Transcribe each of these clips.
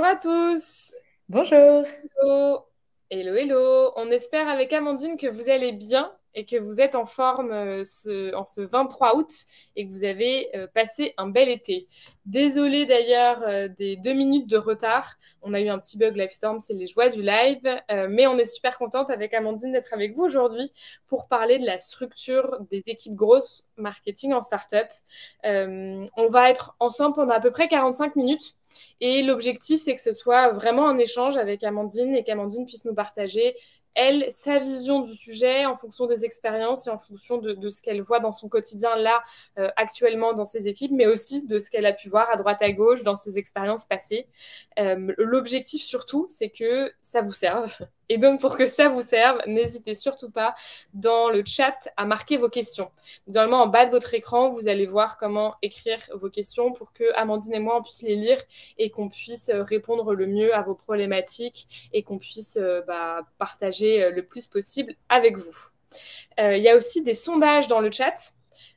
Bonjour à tous. Bonjour. Hello. Hello, hello. On espère avec Amandine que vous allez bien et que vous êtes en forme euh, ce, en ce 23 août et que vous avez euh, passé un bel été. Désolée d'ailleurs euh, des deux minutes de retard. On a eu un petit bug live storm, c'est les joies du live. mais on est super contente avec Amandine d'être avec vous aujourd'hui pour parler de la structure des équipes grosses marketing en startup. on va être ensemble pendant à peu près 45 minutes. Et l'objectif, c'est que ce soit vraiment un échange avec Amandine et qu'Amandine puisse nous partager elle, sa vision du sujet en fonction des expériences et en fonction de, ce qu'elle voit dans son quotidien là, euh, actuellement dans ses équipes, mais aussi de ce qu'elle a pu voir à droite à gauche dans ses expériences passées. Euh, l'objectif surtout, c'est que ça vous serve et donc, pour que ça vous serve, n'hésitez surtout pas dans le chat à marquer vos questions. Normalement, en bas de votre écran, vous allez voir comment écrire vos questions pour que Amandine et moi, on puisse les lire et qu'on puisse euh, répondre le mieux à vos problématiques et qu'on puisse bah, partager euh, le plus possible avec vous. Il y a aussi des sondages dans le chat.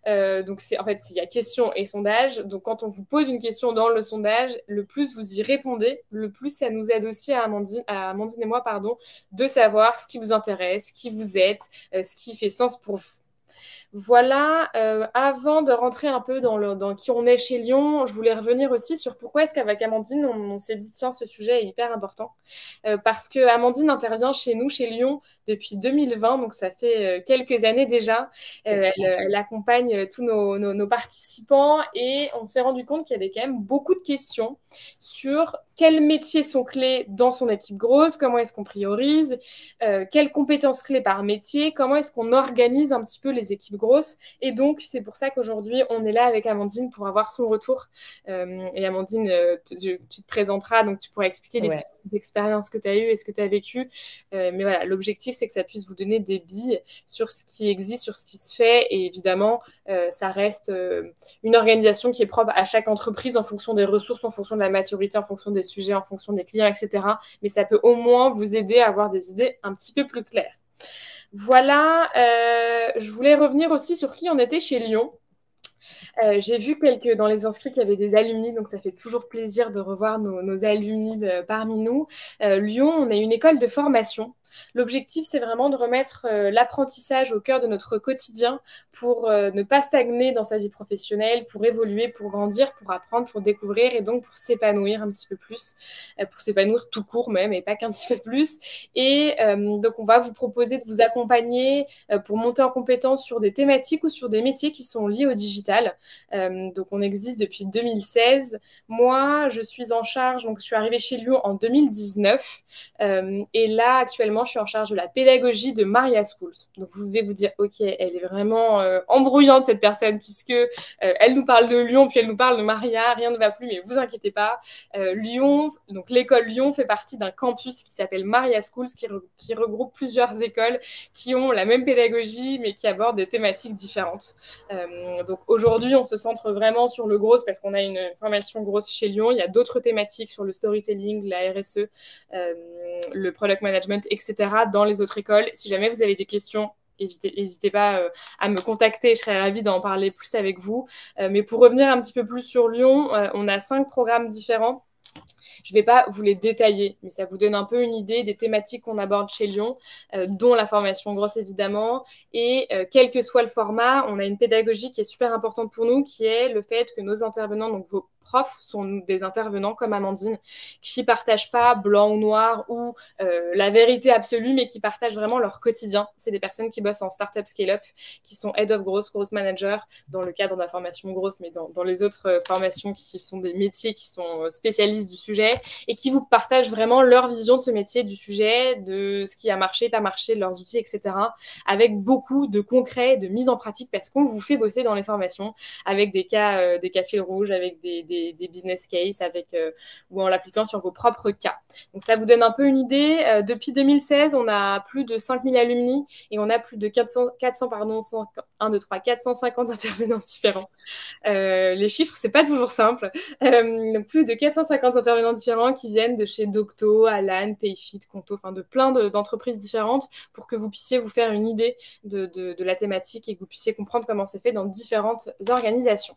Euh, donc, c'est en fait, il y a question et sondage. Donc, quand on vous pose une question dans le sondage, le plus vous y répondez, le plus ça nous aide aussi à Amandine, à Amandine et moi, pardon, de savoir ce qui vous intéresse, qui vous êtes, euh, ce qui fait sens pour vous. Voilà, euh, avant de rentrer un peu dans, le, dans qui on est chez Lyon, je voulais revenir aussi sur pourquoi est-ce qu'avec Amandine, on, s'est dit, tiens, ce sujet est hyper important. Euh, parce que Amandine intervient chez nous, chez Lyon, depuis 2020, donc ça fait euh, quelques années déjà. Elle, accompagne tous nos, nos, participants et on s'est rendu compte qu'il y avait quand même beaucoup de questions sur quels métiers sont clés dans son équipe grosse, comment est-ce qu'on priorise, quelles compétences clés par métier, comment est-ce qu'on organise un petit peu les équipes grosse. Et donc, c'est pour ça qu'aujourd'hui, on est là avec Amandine pour avoir son retour. Euh, et Amandine, euh, tu, te présenteras, donc tu pourras expliquer les expériences que tu as eues et ce que tu as vécu. Euh, mais voilà, l'objectif, c'est que ça puisse vous donner des billes sur ce qui existe, sur ce qui se fait. Et évidemment, ça reste une organisation qui est propre à chaque entreprise en fonction des ressources, en fonction de la maturité, en fonction des sujets, en fonction des clients, etc. Mais ça peut au moins vous aider à avoir des idées un petit peu plus claires. Voilà, euh, je voulais revenir aussi sur qui on était chez Lyon. Euh, j'ai vu quelques dans les inscrits qu'il y avait des alumni, donc ça fait toujours plaisir de revoir nos, alumni euh, parmi nous. Lyon, on est une école de formation L'objectif, c'est vraiment de remettre euh, l'apprentissage au cœur de notre quotidien pour euh, ne pas stagner dans sa vie professionnelle, pour évoluer, pour grandir, pour apprendre, pour découvrir et donc pour s'épanouir un petit peu plus, euh, pour s'épanouir tout court même et pas qu'un petit peu plus. Et donc, on va vous proposer de vous accompagner pour monter en compétence sur des thématiques ou sur des métiers qui sont liés au digital. donc, on existe depuis 2016. Moi, je suis en charge, donc je suis arrivée chez Lyon en 2019 et là, actuellement, je suis en charge de la pédagogie de Maria Schools. Donc, vous devez vous dire, OK, elle est vraiment euh, embrouillante, cette personne, puisque euh, elle nous parle de Lyon, puis elle nous parle de Maria, rien ne va plus, mais vous inquiétez pas. Euh, Lyon, donc l'école Lyon fait partie d'un campus qui s'appelle Maria Schools, qui, qui, regroupe plusieurs écoles qui ont la même pédagogie, mais qui abordent des thématiques différentes. donc, aujourd'hui, on se centre vraiment sur le gros, parce qu'on a une formation grosse chez Lyon. Il y a d'autres thématiques sur le storytelling, la RSE, le product management, etc dans les autres écoles. Si jamais vous avez des questions, n'hésitez pas euh, à me contacter, je serais ravie d'en parler plus avec vous. Euh, mais pour revenir un petit peu plus sur Lyon, euh, on a cinq programmes différents. Je ne vais pas vous les détailler, mais ça vous donne un peu une idée des thématiques qu'on aborde chez Lyon, dont la formation grosse évidemment. Et quel que soit le format, on a une pédagogie qui est super importante pour nous, qui est le fait que nos intervenants, donc vos profs sont des intervenants comme Amandine qui partagent pas blanc ou noir ou euh, la vérité absolue, mais qui partagent vraiment leur quotidien. C'est des personnes qui bossent en startup scale-up, qui sont head of growth, growth manager dans le cadre de la formation grosse, mais dans, les autres euh, formations qui sont des métiers qui sont euh, spécialistes du sujet et qui vous partagent vraiment leur vision de ce métier, du sujet, de ce qui a marché, pas marché, leurs outils, etc. Avec beaucoup de concret, de mise en pratique parce qu'on vous fait bosser dans les formations avec des cas, des cas fils rouges, avec des des, business cases avec, euh, ou en l'appliquant sur vos propres cas. Donc ça vous donne un peu une idée. Euh, depuis 2016, on a plus de 5000 alumni et on a plus de 400, 400 pardon, 1, 2, 3, 450 intervenants différents. Euh, les chiffres, c'est pas toujours simple. plus de 450 intervenants différents qui viennent de chez Docto, Alan, Payfit, Conto, enfin de plein d'entreprises différentes pour que vous puissiez vous faire une idée de, la thématique et que vous puissiez comprendre comment c'est fait dans différentes organisations.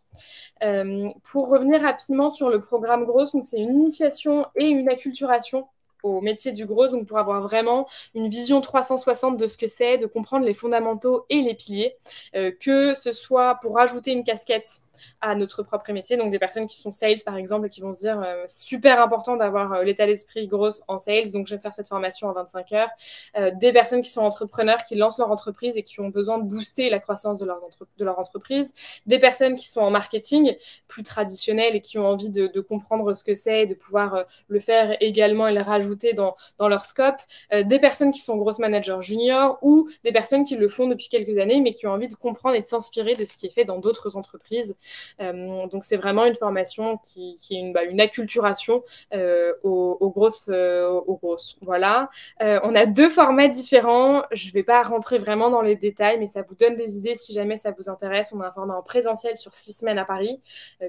Pour revenir rapidement sur le programme Grosse, c'est une initiation et une acculturation au métier du gros, donc pour avoir vraiment une vision 360 de ce que c'est, de comprendre les fondamentaux et les piliers, euh, que ce soit pour ajouter une casquette à notre propre métier. Donc des personnes qui sont sales par exemple qui vont se dire euh, super important d'avoir euh, l'état d'esprit grosse en sales, donc je vais faire cette formation en 25 heures. Euh, des personnes qui sont entrepreneurs, qui lancent leur entreprise et qui ont besoin de booster la croissance de leur, entreprise. Des personnes qui sont en marketing plus traditionnel et qui ont envie de, de comprendre ce que c'est, de pouvoir le faire également et le rajouter dans, dans leur scope. des personnes qui sont grosses managers juniors ou des personnes qui le font depuis quelques années mais qui ont envie de comprendre et de s'inspirer de ce qui est fait dans d'autres entreprises euh, donc c'est vraiment une formation qui, est une, bah, acculturation euh, aux, grosses, euh, aux grosses. Voilà. on a deux formats différents. Je ne vais pas rentrer vraiment dans les détails, mais ça vous donne des idées si jamais ça vous intéresse. On a un format en présentiel sur six semaines à Paris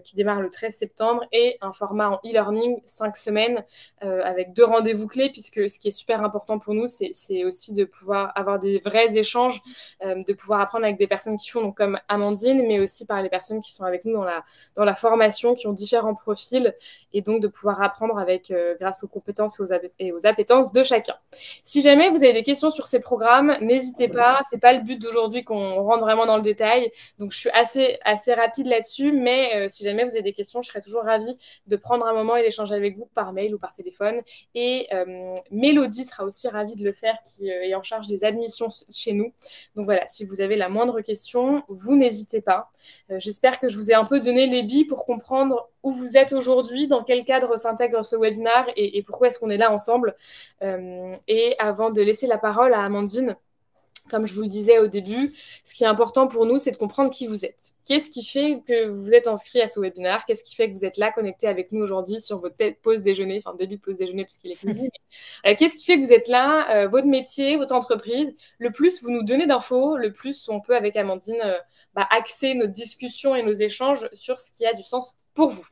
qui démarre le 13 septembre et un format en e-learning cinq semaines avec deux rendez-vous clés puisque ce qui est super important pour nous, c'est aussi de pouvoir avoir des vrais échanges, de pouvoir apprendre avec des personnes qui font donc comme Amandine, mais aussi par les personnes qui sont avec nous dans la, dans la formation, qui ont différents profils, et donc de pouvoir apprendre avec, euh, grâce aux compétences et aux, et aux, appétences de chacun. Si jamais vous avez des questions sur ces programmes, n'hésitez pas. C'est pas le but d'aujourd'hui qu'on rentre vraiment dans le détail, donc je suis assez, assez rapide là-dessus, mais euh, si jamais vous avez des questions, je serais toujours ravie de prendre un moment et d'échanger avec vous par mail ou par téléphone. Et euh, Mélodie sera aussi ravie de le faire, qui est en charge des admissions chez nous. Donc voilà, si vous avez la moindre question, vous n'hésitez pas. J'espère que je vous ai un peu donner les billes pour comprendre où vous êtes aujourd'hui, dans quel cadre s'intègre ce webinaire et, pourquoi est-ce qu'on est là ensemble. Euh, et avant de laisser la parole à Amandine, comme je vous le disais au début, ce qui est important pour nous, c'est de comprendre qui vous êtes. Qu'est-ce qui fait que vous êtes inscrit à ce webinaire Qu'est-ce qui fait que vous êtes là connecté avec nous aujourd'hui sur votre pause déjeuner, enfin début de pause déjeuner puisqu'il est midi. Euh, qu'est-ce qui fait que vous êtes là euh, Votre métier, votre entreprise? Le plus vous nous donnez d'infos, le plus on peut avec Amandine euh, bah, axer nos discussions et nos échanges sur ce qui a du sens pour vous.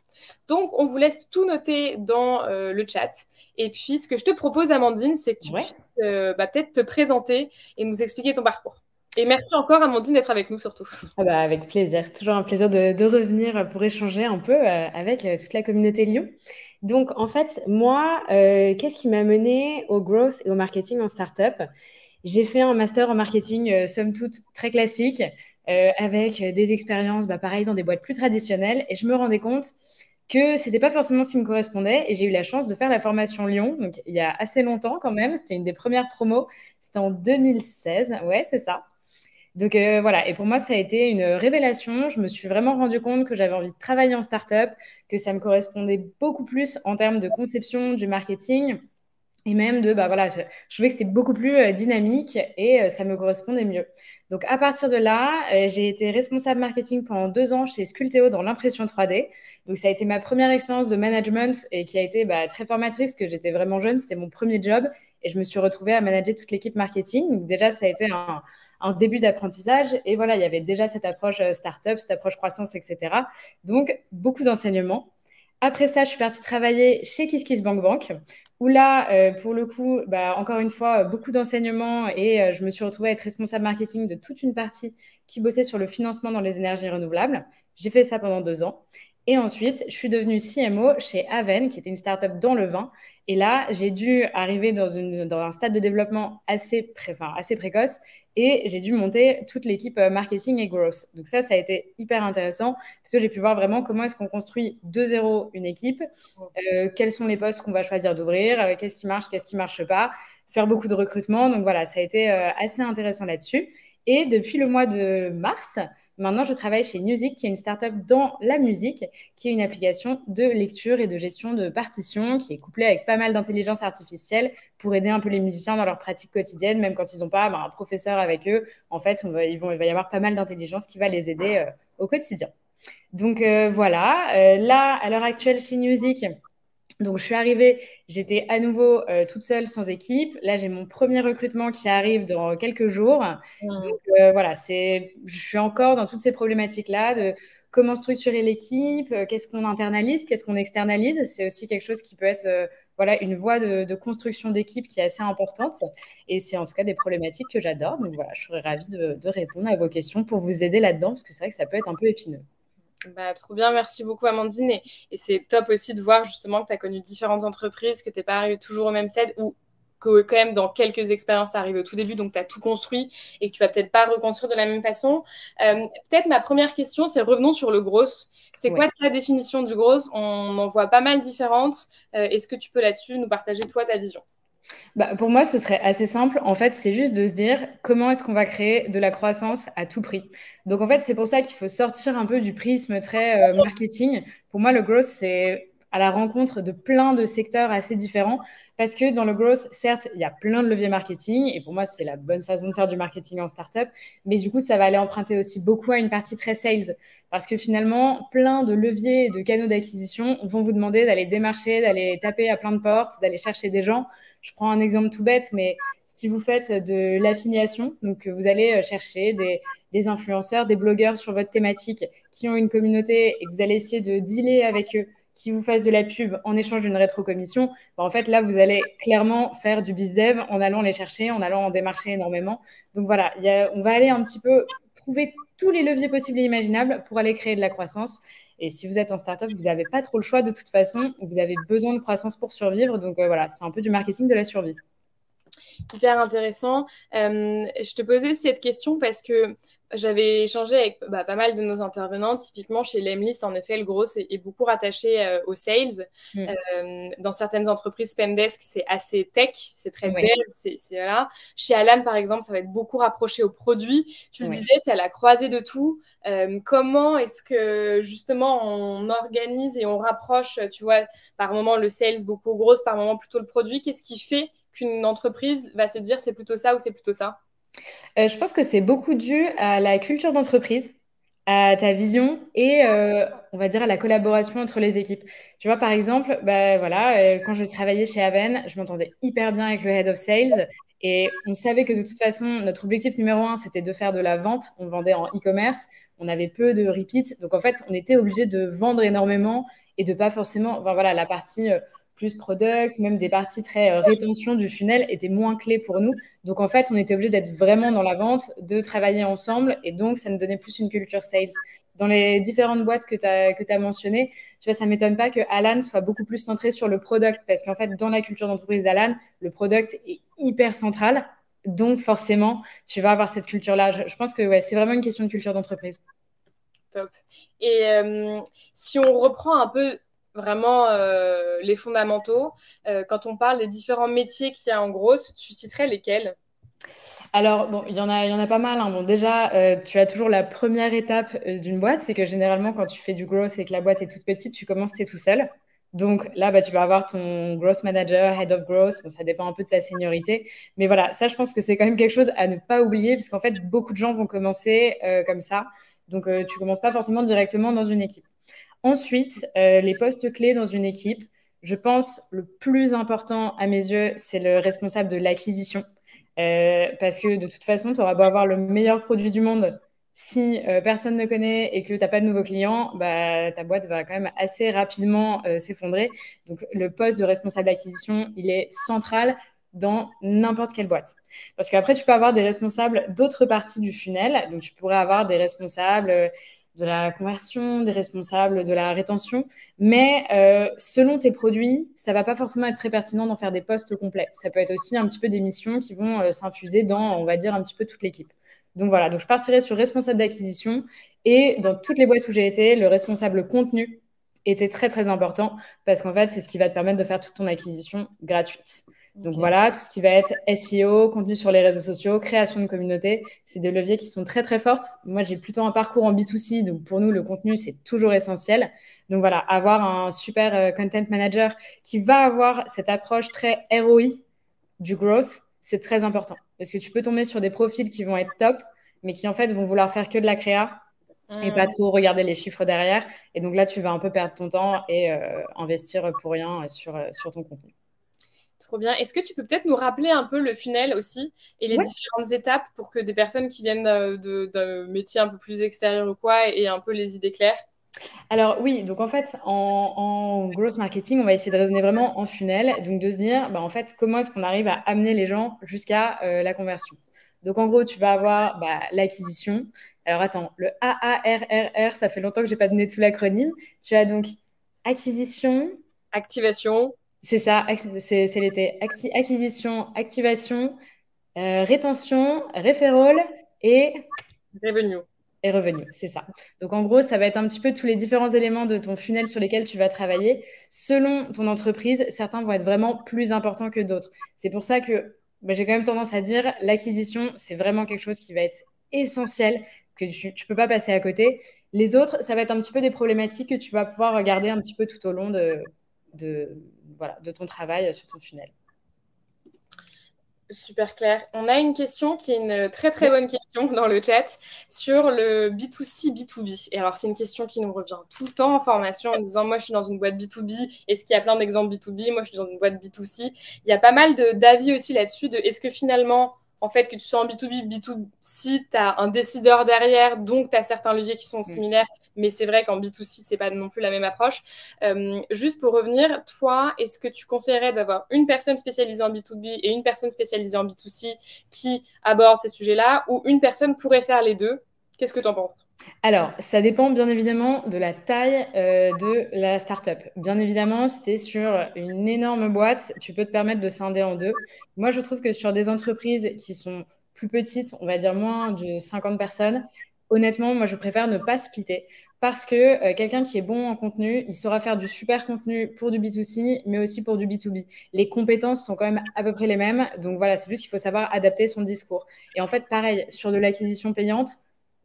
Donc, on vous laisse tout noter dans le chat. Et puis, ce que je te propose, Amandine, c'est que tu puisses bah, peut-être te présenter et nous expliquer ton parcours. Et merci encore, Amandine, d'être avec nous surtout. Ah bah, avec plaisir. C'est toujours un plaisir de, revenir pour échanger un peu euh, avec euh, toute la communauté Lyon. Donc, en fait, moi, euh, qu'est-ce qui m'a mené au growth et au marketing en startup? J'ai fait un master en marketing, somme toute, très classique, avec des expériences, bah, pareil, dans des boîtes plus traditionnelles. Et je me rendais compte que c'était pas forcément ce qui me correspondait. Et j'ai eu la chance de faire la formation Lyon, donc il y a assez longtemps quand même. C'était une des premières promos. C'était en 2016. Ouais, c'est ça. Donc euh, voilà, et pour moi, ça a été une révélation. Je me suis vraiment rendu compte que j'avais envie de travailler en startup, que ça me correspondait beaucoup plus en termes de conception du marketing et même de, bah voilà, je, trouvais que c'était beaucoup plus euh, dynamique et euh, ça me correspondait mieux. Donc à partir de là, j'ai été responsable marketing pendant deux ans chez Sculteo dans l'impression 3D. Donc ça a été ma première expérience de management et qui a été bah, très formatrice, parce que j'étais vraiment jeune, c'était mon premier job et je me suis retrouvée à manager toute l'équipe marketing. Déjà, ça a été un, début d'apprentissage. Et voilà, il y avait déjà cette approche euh, startup, cette approche croissance, etc. Donc, beaucoup d'enseignements. Après ça, je suis partie travailler chez KissKissBankBank, où là, euh, pour le coup, bah, encore une fois, beaucoup d'enseignements et euh, je me suis retrouvée à être responsable marketing de toute une partie qui bossait sur le financement dans les énergies renouvelables. J'ai fait ça pendant deux ans. Et ensuite, je suis devenue CMO chez Aven, qui était une startup dans le vin. Et là, j'ai dû arriver dans, un stade de développement assez précoce et j'ai dû monter toute l'équipe euh, marketing et growth. Donc ça, ça a été hyper intéressant parce que j'ai pu voir vraiment comment est-ce qu'on construit de zéro une équipe, euh, quels sont les postes qu'on va choisir d'ouvrir, euh, qu'est-ce qui marche, qu'est-ce qui marche pas, faire beaucoup de recrutement. Donc voilà, ça a été assez intéressant là-dessus. Et depuis le mois de mars, Maintenant, je travaille chez Music, qui est une startup dans la musique, qui est une application de lecture et de gestion de partitions, qui est couplée avec pas mal d'intelligence artificielle pour aider un peu les musiciens dans leur pratique quotidienne, même quand ils n'ont pas bah, un professeur avec eux. En fait, il va y avoir pas mal d'intelligence qui va les aider euh, au quotidien. Donc euh, voilà, euh, là, à l'heure actuelle chez Music, Donc, je suis arrivée, j'étais à nouveau euh, toute seule, sans équipe. Là, j'ai mon premier recrutement qui arrive dans quelques jours. Mmh. Donc, euh, voilà, c'est, je suis encore dans toutes ces problématiques-là de comment structurer l'équipe, euh, qu'est-ce qu'on internalise, qu'est-ce qu'on externalise. C'est aussi quelque chose qui peut être voilà, une voie de, construction d'équipe qui est assez importante. Et c'est en tout cas des problématiques que j'adore. Donc, voilà, je serais ravie de, de répondre à vos questions pour vous aider là-dedans, parce que c'est vrai que ça peut être un peu épineux. Bah, trop bien, merci beaucoup Amandine. Et, c'est top aussi de voir justement que tu as connu différentes entreprises, que tu n'es pas arrivé toujours au même stade ou que quand même dans quelques expériences, tu arrivé au tout début, donc tu as tout construit et que tu vas peut-être pas reconstruire de la même façon. Euh, peut-être ma première question, c'est revenons sur le gros. C'est quoi ta définition du gros? On en voit pas mal différentes. Euh, est-ce que tu peux là-dessus nous partager toi ta vision? Bah, pour moi, ce serait assez simple. En fait, c'est juste de se dire comment est-ce qu'on va créer de la croissance à tout prix? Donc, en fait, c'est pour ça qu'il faut sortir un peu du prisme très euh, marketing. Pour moi, le growth, c'est à la rencontre de plein de secteurs assez différents. Parce que dans le growth, certes, il y a plein de leviers marketing. Et pour moi, c'est la bonne façon de faire du marketing en startup. Mais du coup, ça va aller emprunter aussi beaucoup à une partie très sales. Parce que finalement, plein de leviers et de canaux d'acquisition vont vous demander d'aller démarcher, d'aller taper à plein de portes, d'aller chercher des gens. Je prends un exemple tout bête, mais si vous faites de l'affiliation, donc vous allez chercher des, des influenceurs, des blogueurs sur votre thématique qui ont une communauté et que vous allez essayer de dealer avec eux qui vous fassent de la pub en échange d'une rétrocommission, bah, en fait, là, vous allez clairement faire du bizdev en allant les chercher, en allant en démarcher énormément. Donc voilà, on va aller un petit peu trouver tous les leviers possibles et imaginables pour aller créer de la croissance. Et si vous êtes en startup, vous n'avez pas trop le choix de toute façon. Vous avez besoin de croissance pour survivre. Donc euh, voilà, c'est un peu du marketing de la survie hyper intéressant. Euh, je te posais aussi cette question parce que j'avais échangé avec bah, pas mal de nos intervenants. Typiquement, chez Lemlist, en effet, le gros est, beaucoup rattaché euh, aux sales. Mm. Euh, dans certaines entreprises, Pendesk, c'est assez tech, c'est très dev. C'est, voilà. Chez Alan, par exemple, ça va être beaucoup rapproché aux produits. Tu le disais, c'est à la croisée de tout. comment est-ce que, justement, on organise et on rapproche, tu vois, par moment le sales beaucoup au gros, par moment plutôt le produit? Qu'est-ce qui fait qu'une entreprise va se dire c'est plutôt ça ou c'est plutôt ça euh, Je pense que c'est beaucoup dû à la culture d'entreprise, à ta vision et euh, on va dire à la collaboration entre les équipes. Tu vois, par exemple, bah, voilà, euh, quand je travaillais chez Aven, je m'entendais hyper bien avec le head of sales et on savait que de toute façon, notre objectif numéro un, c'était de faire de la vente. On vendait en e-commerce, on avait peu de repeats. Donc en fait, on était obligé de vendre énormément et de pas forcément, enfin, voilà, la partie plus product, même des parties très euh, rétention du funnel étaient moins clés pour nous. Donc en fait, on était obligé d'être vraiment dans la vente, de travailler ensemble et donc ça nous donnait plus une culture sales. Dans les différentes boîtes que tu as, que as mentionnées, tu vois, ça m'étonne pas que Alan soit beaucoup plus centré sur le product parce qu'en fait, dans la culture d'entreprise d'Alan, le product est hyper central. Donc forcément, tu vas avoir cette culture-là. Je, pense que ouais, c'est vraiment une question de culture d'entreprise. Top. Et euh, si on reprend un peu vraiment euh, les fondamentaux. Euh, quand on parle des différents métiers qu'il y a en gros, tu citerais lesquels? Alors, bon, il y en a, y en a pas mal. Hein. Bon, déjà, euh, tu as toujours la première étape d'une boîte, c'est que généralement, quand tu fais du growth et que la boîte est toute petite, tu commences, tu es tout seul. Donc là, bah, tu vas avoir ton growth manager, head of growth. Bon, ça dépend un peu de ta seniorité. Mais voilà, ça, je pense que c'est quand même quelque chose à ne pas oublier, puisqu'en fait, beaucoup de gens vont commencer comme ça. Donc, tu commences pas forcément directement dans une équipe. Ensuite, euh, les postes clés dans une équipe, je pense le plus important à mes yeux, c'est le responsable de l'acquisition. Euh, parce que de toute façon, tu auras beau avoir le meilleur produit du monde. Si euh, personne ne connaît et que tu n'as pas de nouveaux clients, bah, ta boîte va quand même assez rapidement s'effondrer. Donc, le poste de responsable d'acquisition, il est central dans n'importe quelle boîte. Parce qu'après, tu peux avoir des responsables d'autres parties du funnel. Donc, tu pourrais avoir des responsables de la conversion, des responsables de la rétention. Mais euh, selon tes produits, ça va pas forcément être très pertinent d'en faire des postes complets. Ça peut être aussi un petit peu des missions qui vont euh, s'infuser dans, on va dire, un petit peu toute l'équipe. Donc voilà, donc je partirai sur responsable d'acquisition. Et dans toutes les boîtes où j'ai été, le responsable contenu était très très important parce qu'en fait, c'est ce qui va te permettre de faire toute ton acquisition gratuite. Donc voilà, tout ce qui va être SEO, contenu sur les réseaux sociaux, création de communauté, c'est des leviers qui sont très très fortes. Moi, j'ai plutôt un parcours en B2C, donc pour nous, le contenu, c'est toujours essentiel. Donc voilà, avoir un super euh, content manager qui va avoir cette approche très ROI du growth, c'est très important. Parce que tu peux tomber sur des profils qui vont être top, mais qui en fait vont vouloir faire que de la créa et pas trop regarder les chiffres derrière. Et donc là, tu vas un peu perdre ton temps et euh, investir pour rien sur, sur ton contenu. Trop bien. Est-ce que tu peux peut-être nous rappeler un peu le funnel aussi et les différentes étapes pour que des personnes qui viennent d'un métier un peu plus extérieur ou quoi aient un peu les idées claires? Alors oui, donc en fait, en, en, growth marketing, on va essayer de raisonner vraiment en funnel, donc de se dire, bah, en fait, comment est-ce qu'on arrive à amener les gens jusqu'à euh, la conversion? Donc en gros, tu vas avoir bah, l'acquisition. Alors attends, le AARRR, ça fait longtemps que j'ai pas donné tout l'acronyme. Tu as donc acquisition, activation, c'est ça, c'est l'été. acquisition, activation, euh, rétention, referral et revenu. Et revenu, c'est ça. Donc en gros, ça va être un petit peu tous les différents éléments de ton funnel sur lesquels tu vas travailler. Selon ton entreprise, certains vont être vraiment plus importants que d'autres. C'est pour ça que bah, j'ai quand même tendance à dire l'acquisition, c'est vraiment quelque chose qui va être essentiel, que tu ne peux pas passer à côté. Les autres, ça va être un petit peu des problématiques que tu vas pouvoir regarder un petit peu tout au long de, de, voilà, de ton travail sur ton funnel. Super clair. On a une question qui est une très très bonne question dans le chat sur le B2C, B2B. Et alors, c'est une question qui nous revient tout le temps en formation en disant Moi, je suis dans une boîte B2B. Est-ce qu'il y a plein d'exemples B2B Moi, je suis dans une boîte B2C. Il y a pas mal d'avis aussi là-dessus de est-ce que finalement en fait, que tu sois en B2B, B2C, tu as un décideur derrière, donc tu as certains leviers qui sont mm. similaires, mais c'est vrai qu'en B2C, c'est pas non plus la même approche. Euh, juste pour revenir, toi, est-ce que tu conseillerais d'avoir une personne spécialisée en B2B et une personne spécialisée en B2C qui aborde ces sujets-là, ou une personne pourrait faire les deux? Qu'est-ce que tu en penses? Alors, ça dépend bien évidemment de la taille euh, de la startup. Bien évidemment, si tu es sur une énorme boîte, tu peux te permettre de scinder en deux. Moi, je trouve que sur des entreprises qui sont plus petites, on va dire moins de 50 personnes, honnêtement, moi, je préfère ne pas splitter parce que euh, quelqu'un qui est bon en contenu, il saura faire du super contenu pour du B2C, mais aussi pour du B2B. Les compétences sont quand même à peu près les mêmes. Donc voilà, c'est juste qu'il faut savoir adapter son discours. Et en fait, pareil, sur de l'acquisition payante,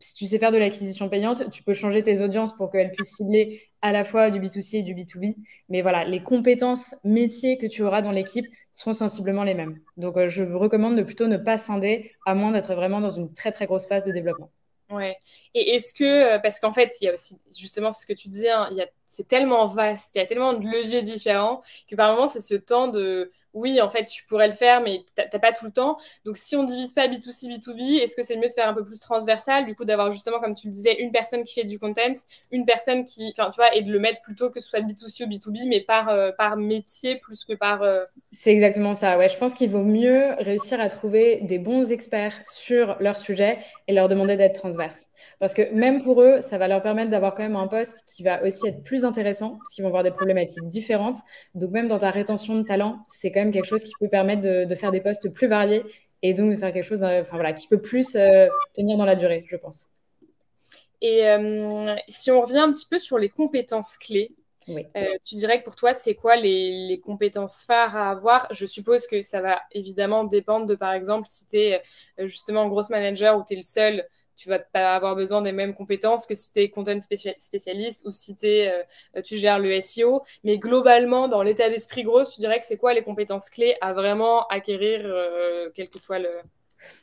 si tu sais faire de l'acquisition payante, tu peux changer tes audiences pour qu'elles puissent cibler à la fois du B2C et du B2B. Mais voilà, les compétences métiers que tu auras dans l'équipe seront sensiblement les mêmes. Donc, euh, je recommande de plutôt ne pas scinder, à moins d'être vraiment dans une très, très grosse phase de développement. Ouais. Et est-ce que, euh, parce qu'en fait, il y a aussi, justement, ce que tu disais, hein, c'est tellement vaste, il y a tellement de leviers différents que par moment, c'est ce temps de oui, en fait, tu pourrais le faire, mais tu n'as pas tout le temps. Donc, si on divise pas B2C, B2B, est-ce que c'est mieux de faire un peu plus transversal, du coup, d'avoir justement, comme tu le disais, une personne qui fait du content, une personne qui, enfin, tu vois, et de le mettre plutôt que ce soit B2C ou B2B, mais par, euh, par métier plus que par. Euh, c'est exactement ça, ouais. Je pense qu'il vaut mieux réussir à trouver des bons experts sur leur sujet et leur demander d'être transverse. Parce que même pour eux, ça va leur permettre d'avoir quand même un poste qui va aussi être plus intéressant, parce qu'ils vont avoir des problématiques différentes. Donc, même dans ta rétention de talent, c'est quand même quelque chose qui peut permettre de, faire des postes plus variés et donc de faire quelque chose enfin, voilà, qui peut plus euh, tenir dans la durée, je pense. Et euh, si on revient un petit peu sur les compétences clés, euh, tu dirais que pour toi, c'est quoi les, les, compétences phares à avoir? Je suppose que ça va évidemment dépendre de, par exemple, si tu es justement grosse manager ou tu es le seul tu vas pas avoir besoin des mêmes compétences que si tu es content spécialiste ou si es, euh, tu gères le SEO. Mais globalement, dans l'état d'esprit gros, tu dirais que c'est quoi les compétences clés à vraiment acquérir, euh, quel que soit le...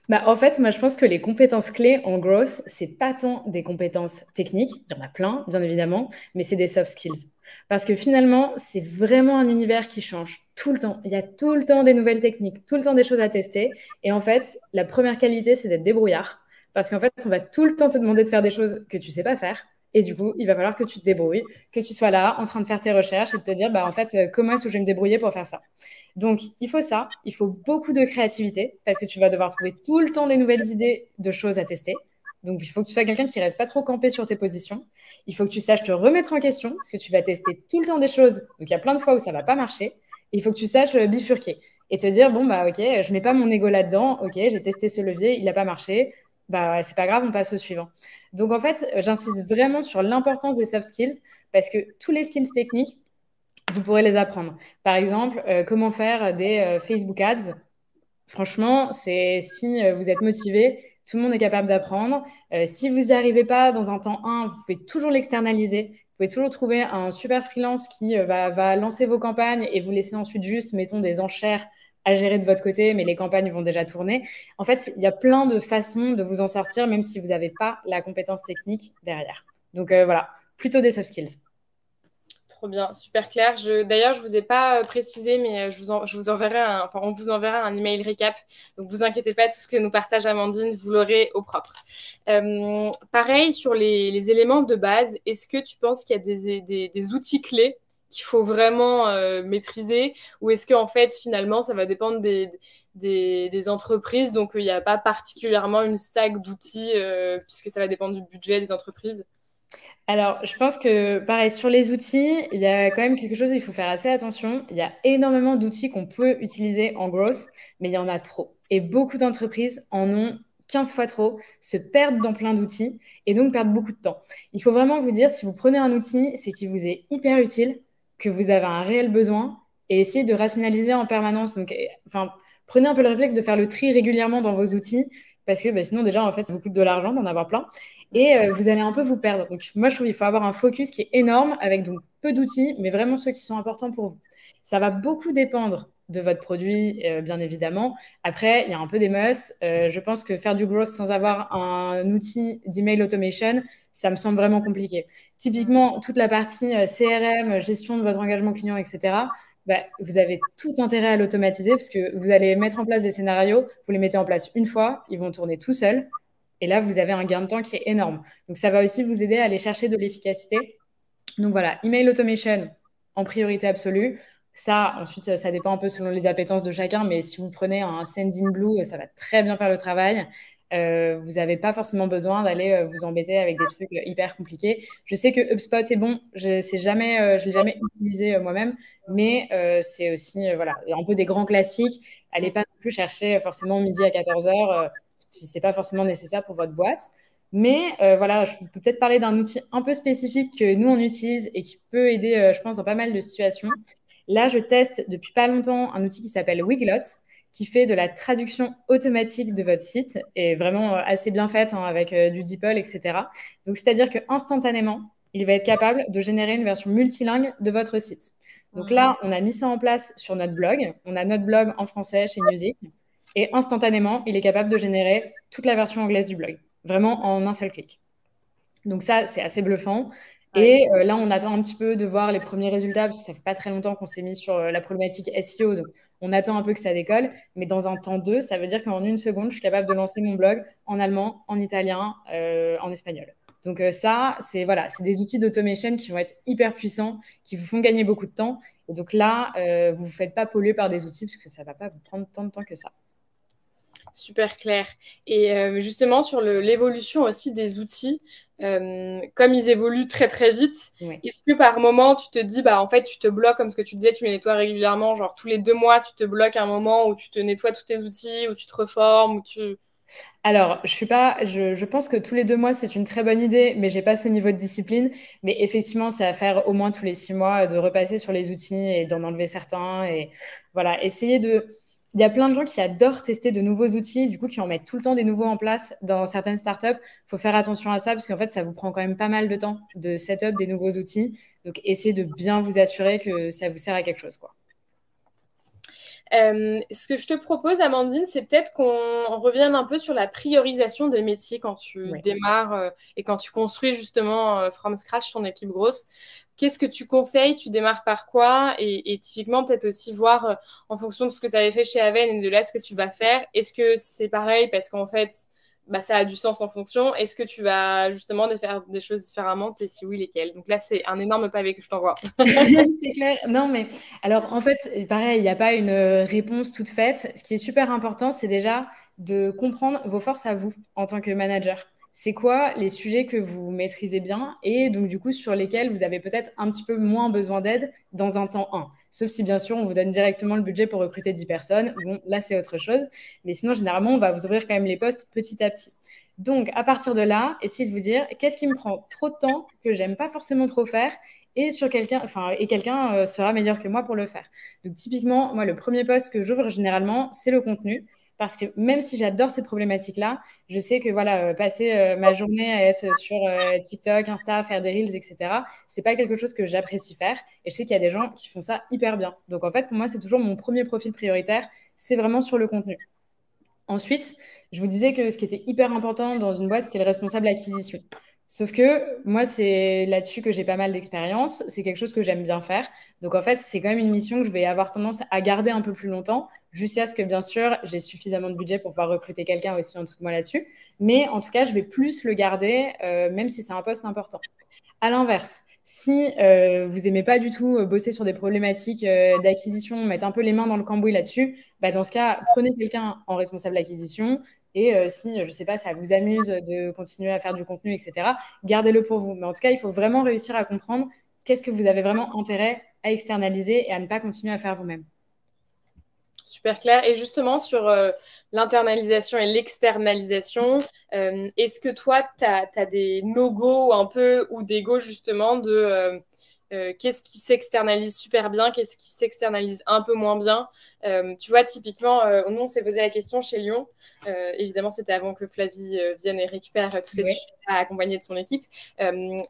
Bah, en fait, moi, je pense que les compétences clés en growth, c'est pas tant des compétences techniques, il y en a plein, bien évidemment, mais c'est des soft skills. Parce que finalement, c'est vraiment un univers qui change tout le temps. Il y a tout le temps des nouvelles techniques, tout le temps des choses à tester. Et en fait, la première qualité, c'est d'être débrouillard. Parce qu'en fait, on va tout le temps te demander de faire des choses que tu sais pas faire. Et du coup, il va falloir que tu te débrouilles, que tu sois là en train de faire tes recherches et de te dire, bah, en fait, euh, comment est-ce que je vais me débrouiller pour faire ça? Donc, il faut ça. Il faut beaucoup de créativité parce que tu vas devoir trouver tout le temps des nouvelles idées de choses à tester. Donc, il faut que tu sois quelqu'un qui reste pas trop campé sur tes positions. Il faut que tu saches te remettre en question parce que tu vas tester tout le temps des choses. Donc, il y a plein de fois où ça va pas marcher. il faut que tu saches euh, bifurquer et te dire, bon, bah, ok, je mets pas mon ego là-dedans. Ok, j'ai testé ce levier, il n'a pas marché bah c'est pas grave, on passe au suivant. Donc en fait, j'insiste vraiment sur l'importance des soft skills parce que tous les skills techniques, vous pourrez les apprendre. Par exemple, euh, comment faire des euh, Facebook ads. Franchement, c'est si euh, vous êtes motivé, tout le monde est capable d'apprendre. si vous n'y arrivez pas dans un temps 1, vous pouvez toujours l'externaliser. Vous pouvez toujours trouver un super freelance qui va, va lancer vos campagnes et vous laisser ensuite juste, mettons, des enchères à gérer de votre côté, mais les campagnes vont déjà tourner. En fait, il y a plein de façons de vous en sortir, même si vous n'avez pas la compétence technique derrière. Donc euh, voilà, plutôt des soft skills. Trop bien, super clair. D'ailleurs, je ne vous ai pas euh, précisé, mais euh, je vous, enverrai un, enfin, on vous enverra un email récap. Donc, vous inquiétez pas, tout ce que nous partage Amandine, vous l'aurez au propre. pareil, sur les, éléments de base, est-ce que tu penses qu'il y a des outils clés qu'il faut vraiment maîtriser ou est-ce qu'en fait finalement ça va dépendre des, entreprises? Donc il n'y a pas particulièrement une stack d'outils puisque ça va dépendre du budget des entreprises alors, je pense que, pareil, sur les outils, il y a quand même quelque chose où il faut faire assez attention. Il y a énormément d'outils qu'on peut utiliser en growth, mais il y en a trop. Et beaucoup d'entreprises en ont 15 fois trop, se perdent dans plein d'outils et donc perdent beaucoup de temps. Il faut vraiment vous dire, si vous prenez un outil, c'est qu'il vous est hyper utile, que vous avez un réel besoin et essayez de rationaliser en permanence. Donc, enfin, prenez un peu le réflexe de faire le tri régulièrement dans vos outils parce que bah, sinon déjà en fait ça vous coûte de l'argent d'en avoir plein et euh, vous allez un peu vous perdre. Donc moi je trouve qu'il faut avoir un focus qui est énorme avec donc peu d'outils, mais vraiment ceux qui sont importants pour vous. Ça va beaucoup dépendre de votre produit, euh, bien évidemment. Après, il y a un peu des musts. Euh, je pense que faire du growth sans avoir un outil d'email automation, ça me semble vraiment compliqué. Typiquement, toute la partie CRM, gestion de votre engagement client, etc., bah, vous avez tout intérêt à l'automatiser parce que vous allez mettre en place des scénarios, vous les mettez en place une fois, ils vont tourner tout seuls. Et là, vous avez un gain de temps qui est énorme. Donc, ça va aussi vous aider à aller chercher de l'efficacité. Donc, voilà, email automation en priorité absolue. Ça, ensuite, ça dépend un peu selon les appétences de chacun, mais si vous prenez un Sending Blue, ça va très bien faire le travail. Euh, vous n'avez pas forcément besoin d'aller euh, vous embêter avec des trucs euh, hyper compliqués. Je sais que HubSpot est bon, je ne jamais, je l'ai jamais utilisé moi-même, mais c'est aussi voilà un peu des grands classiques. Allez pas non plus chercher forcément midi à 14 h si c'est pas forcément nécessaire pour votre boîte. Mais voilà, je peux peut-être parler d'un outil un peu spécifique que nous on utilise et qui peut aider, je pense, dans pas mal de situations. Là, je teste depuis pas longtemps un outil qui s'appelle Wiglot qui fait de la traduction automatique de votre site et vraiment euh, assez bien faite hein, avec euh, du DeepL, etc. Donc, c'est-à-dire que instantanément, il va être capable de générer une version multilingue de votre site. Donc là, on a mis ça en place sur notre blog. On a notre blog en français chez Music. Et instantanément, il est capable de générer toute la version anglaise du blog, vraiment en un seul clic. Donc ça, c'est assez bluffant. Et euh, là, on attend un petit peu de voir les premiers résultats, parce que ça fait pas très longtemps qu'on s'est mis sur la problématique SEO. Donc, on attend un peu que ça décolle, mais dans un temps 2, ça veut dire qu'en une seconde, je suis capable de lancer mon blog en allemand, en italien, euh, en espagnol. Donc euh, ça, c'est voilà, c'est des outils d'automation qui vont être hyper puissants, qui vous font gagner beaucoup de temps. Et donc là, euh, vous ne vous faites pas polluer par des outils parce que ça ne va pas vous prendre tant de temps que ça. Super clair. Et justement, sur l'évolution aussi des outils, euh, comme ils évoluent très très vite, est-ce que par moment tu te dis, bah en fait tu te bloques comme ce que tu disais, tu les nettoies régulièrement, genre tous les deux mois tu te bloques un moment où tu te nettoies tous tes outils, où tu te reformes, où tu... Alors, je suis pas, je, je, pense que tous les deux mois c'est une très bonne idée, mais j'ai pas ce niveau de discipline. Mais effectivement, c'est à faire au moins tous les six mois de repasser sur les outils et d'en enlever certains et voilà, essayer de il y a plein de gens qui adorent tester de nouveaux outils, du coup, qui en mettent tout le temps des nouveaux en place dans certaines startups. Il faut faire attention à ça parce qu'en fait, ça vous prend quand même pas mal de temps de setup des nouveaux outils. Donc, essayez de bien vous assurer que ça vous sert à quelque chose, quoi. Euh, ce que je te propose, Amandine, c'est peut-être qu'on revienne un peu sur la priorisation des métiers quand tu démarres euh, et quand tu construis justement euh, from scratch ton équipe grosse. Qu'est-ce que tu conseilles Tu démarres par quoi et, typiquement, peut-être aussi voir en fonction de ce que tu avais fait chez Aven et de là ce que tu vas faire. Est-ce que c'est pareil parce qu'en fait, bah, ça a du sens en fonction? Est-ce que tu vas justement faire des choses différemment? Et si oui, lesquelles? Donc là, c'est un énorme pavé que je t'envoie. Non, mais alors en fait, pareil, il n'y a pas une réponse toute faite. Ce qui est super important, c'est déjà de comprendre vos forces à vous en tant que manager c'est quoi les sujets que vous maîtrisez bien et donc du coup sur lesquels vous avez peut-être un petit peu moins besoin d'aide dans un temps 1. Sauf si bien sûr on vous donne directement le budget pour recruter 10 personnes. Bon, là c'est autre chose. Mais sinon généralement on va vous ouvrir quand même les postes petit à petit. Donc à partir de là, essayez de vous dire qu'est-ce qui me prend trop de temps que j'aime pas forcément trop faire et sur quelqu'un, enfin, et quelqu'un euh, sera meilleur que moi pour le faire? Donc typiquement, moi, le premier poste que j'ouvre généralement, c'est le contenu parce que même si j'adore ces problématiques-là, je sais que voilà, passer ma journée à être sur TikTok, Insta, faire des reels, etc., c'est pas quelque chose que j'apprécie faire. Et je sais qu'il y a des gens qui font ça hyper bien. Donc en fait, pour moi, c'est toujours mon premier profil prioritaire, c'est vraiment sur le contenu. Ensuite, je vous disais que ce qui était hyper important dans une boîte, c'était le responsable acquisition. Sauf que moi, c'est là-dessus que j'ai pas mal d'expérience. C'est quelque chose que j'aime bien faire. Donc, en fait, c'est quand même une mission que je vais avoir tendance à garder un peu plus longtemps, jusqu'à ce que, bien sûr, j'ai suffisamment de budget pour pouvoir recruter quelqu'un aussi en de moi là-dessus. Mais en tout cas, je vais plus le garder, euh, même si c'est un poste important. À l'inverse, si euh, vous aimez pas du tout euh, bosser sur des problématiques d'acquisition, mettre un peu les mains dans le cambouis là-dessus, bah dans ce cas, prenez quelqu'un en responsable d'acquisition. Et si, je sais pas, ça vous amuse de continuer à faire du contenu, etc., gardez-le pour vous. Mais en tout cas, il faut vraiment réussir à comprendre qu'est-ce que vous avez vraiment intérêt à externaliser et à ne pas continuer à faire vous-même. Super clair. Et justement, sur euh, l'internalisation et l'externalisation, euh, est-ce que toi, tu as, des no-go un peu ou des go justement de euh, euh, qu'est-ce qui s'externalise super bien, qu'est-ce qui s'externalise un peu moins bien. Euh, tu vois, typiquement, euh, nous, on s'est posé la question chez Lyon. évidemment, c'était avant que Flavie vienne et récupère tous ces sujets à accompagner de son équipe.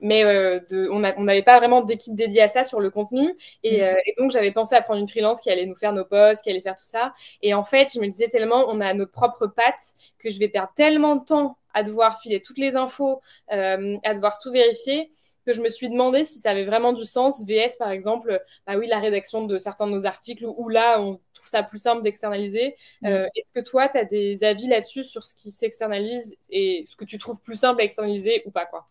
mais de, on n'avait pas vraiment d'équipe dédiée à ça sur le contenu. Et, mm. et donc, j'avais pensé à prendre une freelance qui allait nous faire nos posts, qui allait faire tout ça. Et en fait, je me disais tellement, on a notre propre patte que je vais perdre tellement de temps à devoir filer toutes les infos, à devoir tout vérifier que je me suis demandé si ça avait vraiment du sens. VS, par exemple, bah oui, la rédaction de certains de nos articles, où là, on trouve ça plus simple d'externaliser. Mm. Euh, est-ce que toi, tu as des avis là-dessus sur ce qui s'externalise et ce que tu trouves plus simple à externaliser ou pas quoi?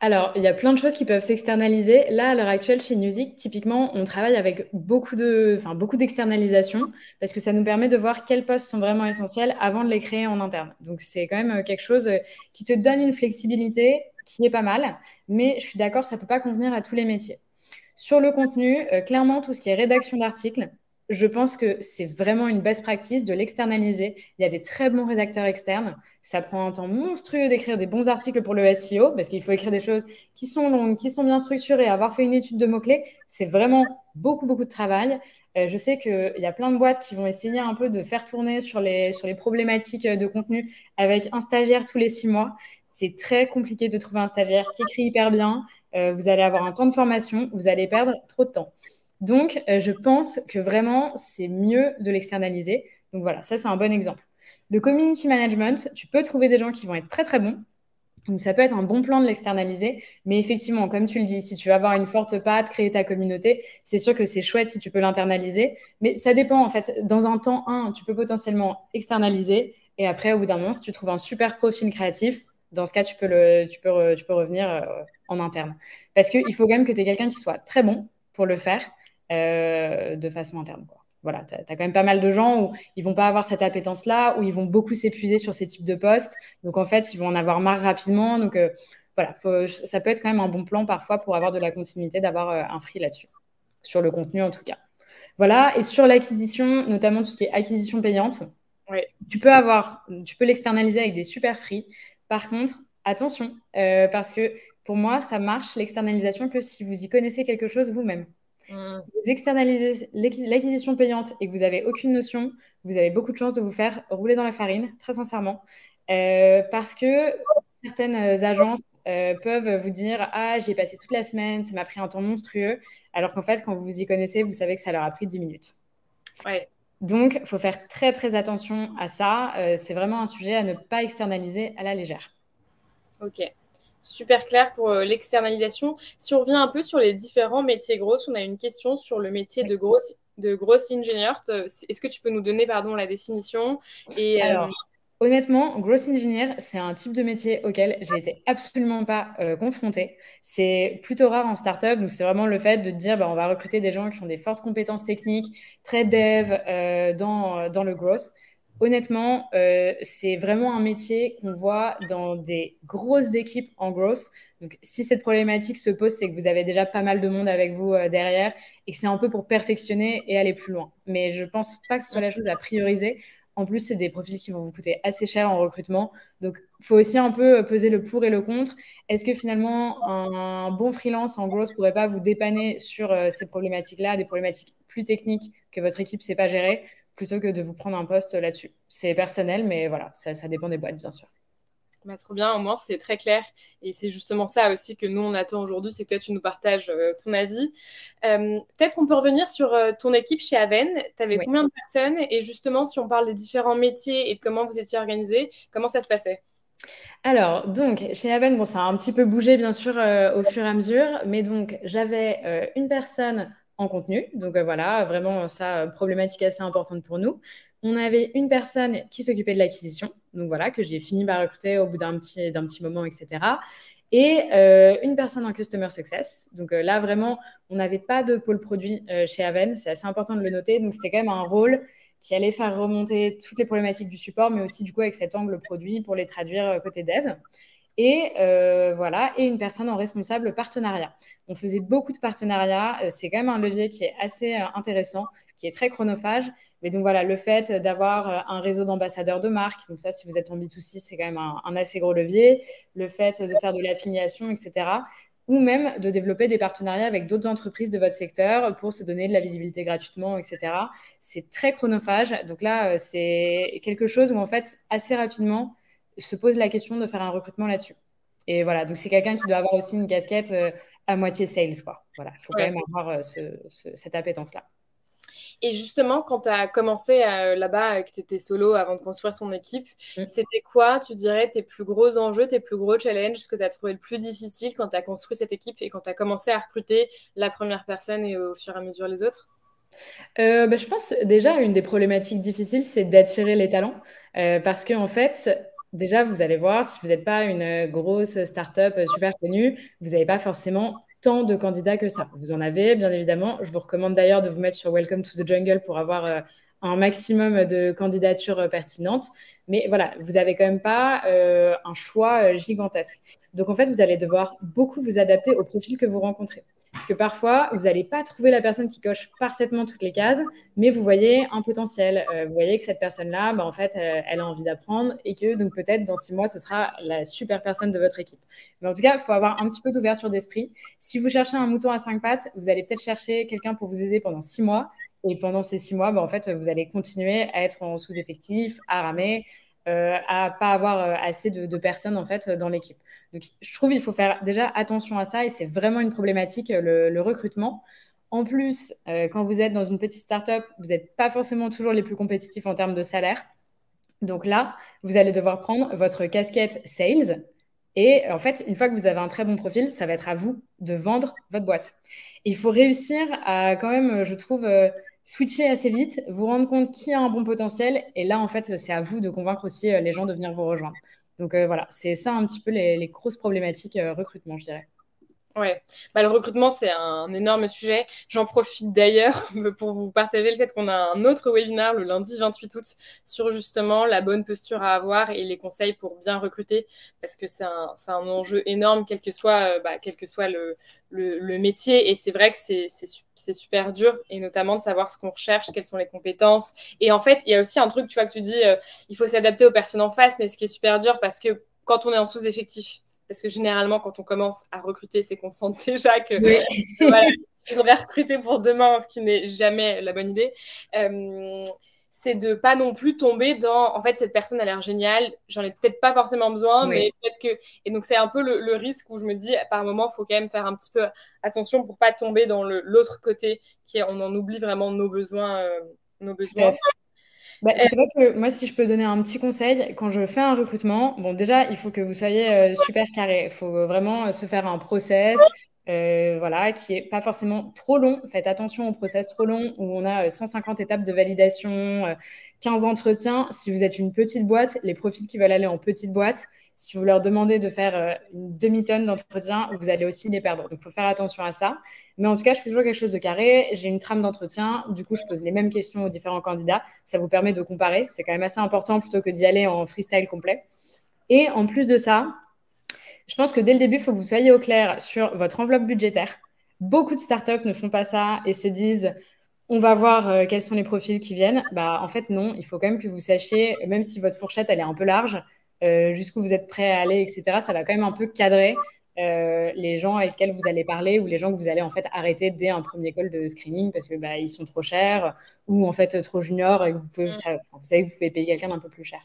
Alors, il y a plein de choses qui peuvent s'externaliser. Là, à l'heure actuelle, chez Music, typiquement, on travaille avec beaucoup de, d'externalisation parce que ça nous permet de voir quels postes sont vraiment essentiels avant de les créer en interne. Donc, c'est quand même euh, quelque chose euh, qui te donne une flexibilité qui est pas mal, mais je suis d'accord, ça peut pas convenir à tous les métiers. Sur le contenu, euh, clairement, tout ce qui est rédaction d'articles, je pense que c'est vraiment une best practice de l'externaliser. Il y a des très bons rédacteurs externes. Ça prend un temps monstrueux d'écrire des bons articles pour le SEO parce qu'il faut écrire des choses qui sont longues, qui sont bien structurées. Avoir fait une étude de mots-clés, c'est vraiment beaucoup, beaucoup de travail. Euh, je sais qu'il y a plein de boîtes qui vont essayer un peu de faire tourner sur les, sur les problématiques de contenu avec un stagiaire tous les six mois c'est très compliqué de trouver un stagiaire qui écrit hyper bien. Euh, vous allez avoir un temps de formation, vous allez perdre trop de temps. Donc, euh, je pense que vraiment, c'est mieux de l'externaliser. Donc voilà, ça, c'est un bon exemple. Le community management, tu peux trouver des gens qui vont être très, très bons. Donc, ça peut être un bon plan de l'externaliser. Mais effectivement, comme tu le dis, si tu veux avoir une forte patte, créer ta communauté, c'est sûr que c'est chouette si tu peux l'internaliser. Mais ça dépend, en fait. Dans un temps, un, tu peux potentiellement externaliser. Et après, au bout d'un moment, si tu trouves un super profil créatif, dans ce cas, tu peux, tu peux, tu peux revenir euh, en interne. Parce qu'il faut quand même que tu aies quelqu'un qui soit très bon pour le faire de façon interne. Voilà, tu as, quand même pas mal de gens où ils vont pas avoir cette appétence-là, où ils vont beaucoup s'épuiser sur ces types de postes. Donc, en fait, ils vont en avoir marre rapidement. Donc, euh, voilà, ça peut être quand même un bon plan parfois pour avoir de la continuité, d'avoir un free là-dessus, sur le contenu en tout cas. Voilà, et sur l'acquisition, notamment tout ce qui est acquisition payante, tu peux avoir, tu peux l'externaliser avec des super free. Par contre, attention, euh, parce que pour moi, ça marche l'externalisation que si vous y connaissez quelque chose vous-même. Mm. Si vous externalisez l'acquisition payante et que vous n'avez aucune notion, vous avez beaucoup de chances de vous faire rouler dans la farine, très sincèrement. Euh, parce que certaines agences euh, peuvent vous dire Ah, j'ai passé toute la semaine, ça m'a pris un temps monstrueux. Alors qu'en fait, quand vous y connaissez, vous savez que ça leur a pris 10 minutes. Ouais. Donc, il faut faire très très attention à ça. Euh, c'est vraiment un sujet à ne pas externaliser à la légère. Ok, super clair pour euh, l'externalisation. Si on revient un peu sur les différents métiers grosses, on a une question sur le métier de grosse de grosse ingénieure. Est-ce que tu peux nous donner pardon la définition et euh, Honnêtement, Gross Engineer, c'est un type de métier auquel j'ai été absolument pas euh, confrontée. C'est plutôt rare en startup, donc c'est vraiment le fait de dire bah, on va recruter des gens qui ont des fortes compétences techniques, très dev euh, dans, dans le growth. Honnêtement, euh, c'est vraiment un métier qu'on voit dans des grosses équipes en growth. Donc, si cette problématique se pose, c'est que vous avez déjà pas mal de monde avec vous derrière et que c'est un peu pour perfectionner et aller plus loin. Mais je pense pas que ce soit la chose à prioriser. En plus, c'est des profils qui vont vous coûter assez cher en recrutement. Donc, il faut aussi un peu peser le pour et le contre. Est-ce que finalement, un bon freelance en gros ne pourrait pas vous dépanner sur euh, ces problématiques-là, des problématiques plus techniques que votre équipe ne sait pas gérer? Plutôt que de vous prendre un poste là-dessus. C'est personnel, mais voilà, ça, ça dépend des boîtes, bien sûr. Bah, trop bien, au moins c'est très clair. Et c'est justement ça aussi que nous on attend aujourd'hui, c'est que toi tu nous partages euh, ton avis. Euh, peut-être qu'on peut revenir sur euh, ton équipe chez Aven. Tu avais combien de personnes? Et justement, si on parle des différents métiers et de comment vous étiez organisé, comment ça se passait? Alors, donc, chez Aven, bon, ça a un petit peu bougé, bien sûr, au fur et à mesure, mais donc, j'avais une personne en contenu, donc voilà, vraiment, ça, problématique assez importante pour nous. On avait une personne qui s'occupait de l'acquisition, donc voilà, que j'ai fini par recruter au bout d'un petit, d'un petit moment, etc. Et euh, une personne en customer success. Donc euh, là, vraiment, on n'avait pas de pôle produit euh, chez Aven. C'est assez important de le noter. Donc c'était quand même un rôle qui allait faire remonter toutes les problématiques du support, mais aussi du coup avec cet angle produit pour les traduire côté dev. Et voilà, et une personne en responsable partenariat. On faisait beaucoup de partenariats. C'est quand même un levier qui est assez intéressant qui est très chronophage. Mais donc voilà, le fait d'avoir euh, un réseau d'ambassadeurs de marque, donc ça, si vous êtes en B2C, c'est quand même un, assez gros levier. Le fait de faire de l'affiliation, etc. Ou même de développer des partenariats avec d'autres entreprises de votre secteur pour se donner de la visibilité gratuitement, etc. C'est très chronophage. Donc là, euh, c'est quelque chose où en fait, assez rapidement, se pose la question de faire un recrutement là-dessus. Et voilà, donc c'est quelqu'un qui doit avoir aussi une casquette euh, à moitié sales, quoi. Voilà, il faut quand même avoir cette appétence-là. Et justement, quand tu as commencé euh, là-bas, que tu étais solo avant de construire ton équipe, mm. c'était quoi, tu dirais, tes plus gros enjeux, tes plus gros challenges, ce que tu as trouvé le plus difficile quand tu as construit cette équipe et quand tu as commencé à recruter la première personne et au fur et à mesure les autres? Euh, bah, je pense déjà une des problématiques difficiles, c'est d'attirer les talents euh, parce que en fait, déjà vous allez voir, si vous n'êtes pas une grosse start-up super connue, vous n'avez pas forcément tant de candidats que ça. Vous en avez, bien évidemment. Je vous recommande d'ailleurs de vous mettre sur Welcome to the Jungle pour avoir euh, un maximum de candidatures euh, pertinentes. Mais voilà, vous n'avez quand même pas euh, un choix gigantesque. Donc en fait, vous allez devoir beaucoup vous adapter au profil que vous rencontrez. Parce que parfois, vous n'allez pas trouver la personne qui coche parfaitement toutes les cases, mais vous voyez un potentiel. Euh, vous voyez que cette personne-là, bah, en fait, euh, elle a envie d'apprendre et que donc peut-être dans six mois, ce sera la super personne de votre équipe. Mais en tout cas, il faut avoir un petit peu d'ouverture d'esprit. Si vous cherchez un mouton à cinq pattes, vous allez peut-être chercher quelqu'un pour vous aider pendant six mois. Et pendant ces six mois, bah, en fait, vous allez continuer à être en sous-effectif, à ramer, euh, à pas avoir euh, assez de, personnes en fait dans l'équipe. Donc je trouve qu'il faut faire déjà attention à ça et c'est vraiment une problématique le, recrutement. En plus, euh, quand vous êtes dans une petite startup, vous n'êtes pas forcément toujours les plus compétitifs en termes de salaire. Donc là, vous allez devoir prendre votre casquette sales. Et en fait, une fois que vous avez un très bon profil, ça va être à vous de vendre votre boîte. il faut réussir à quand même, je trouve, switcher assez vite, vous rendre compte qui a un bon potentiel. Et là, en fait, c'est à vous de convaincre aussi euh, les gens de venir vous rejoindre. Donc euh, voilà, c'est ça un petit peu les, grosses problématiques euh, recrutement, je dirais. Ouais, bah, le recrutement, c'est un énorme sujet. J'en profite d'ailleurs pour vous partager le fait qu'on a un autre webinaire le lundi 28 août sur justement la bonne posture à avoir et les conseils pour bien recruter parce que c'est un, un, enjeu énorme, quel que soit, bah, quel que soit le, le, métier. Et c'est vrai que c'est super dur et notamment de savoir ce qu'on recherche, quelles sont les compétences. Et en fait, il y a aussi un truc, tu vois, que tu dis, euh, il faut s'adapter aux personnes en face, mais ce qui est super dur parce que quand on est en sous-effectif, parce que généralement, quand on commence à recruter, c'est qu'on sent déjà que voilà, faudrait recruter pour demain, ce qui n'est jamais la bonne idée. Euh, c'est de pas non plus tomber dans en fait cette personne a l'air géniale j'en ai peut-être pas forcément besoin mais peut-être que et donc c'est un peu le, risque où je me dis par moment faut quand même faire un petit peu attention pour pas tomber dans l'autre côté qui est on en oublie vraiment nos besoins euh, nos besoins bah, c'est vrai que moi, si je peux donner un petit conseil, quand je fais un recrutement, bon, déjà, il faut que vous soyez euh, super carré. Il faut vraiment euh, se faire un process, euh, voilà, qui est pas forcément trop long. Faites attention au process trop long où on a 150 étapes de validation, 15 entretiens. Si vous êtes une petite boîte, les profils qui veulent aller en petite boîte, si vous leur demandez de faire euh, une demi-tonne d'entretien, vous allez aussi les perdre. Donc, il faut faire attention à ça. Mais en tout cas, je fais toujours quelque chose de carré. J'ai une trame d'entretien. Du coup, je pose les mêmes questions aux différents candidats. Ça vous permet de comparer. C'est quand même assez important plutôt que d'y aller en freestyle complet. Et en plus de ça, je pense que dès le début, il faut que vous soyez au clair sur votre enveloppe budgétaire. Beaucoup de startups ne font pas ça et se disent on va voir euh, quels sont les profils qui viennent. Bah, en fait, non. Il faut quand même que vous sachiez, même si votre fourchette elle est un peu large, euh, jusqu'où vous êtes prêt à aller, etc. Ça va quand même un peu cadrer les gens avec lesquels vous allez parler ou les gens que vous allez en fait arrêter dès un premier call de screening parce que bah, ils sont trop chers ou en fait trop juniors et que vous pouvez, mm. vous savez que vous pouvez payer quelqu'un d'un peu plus cher.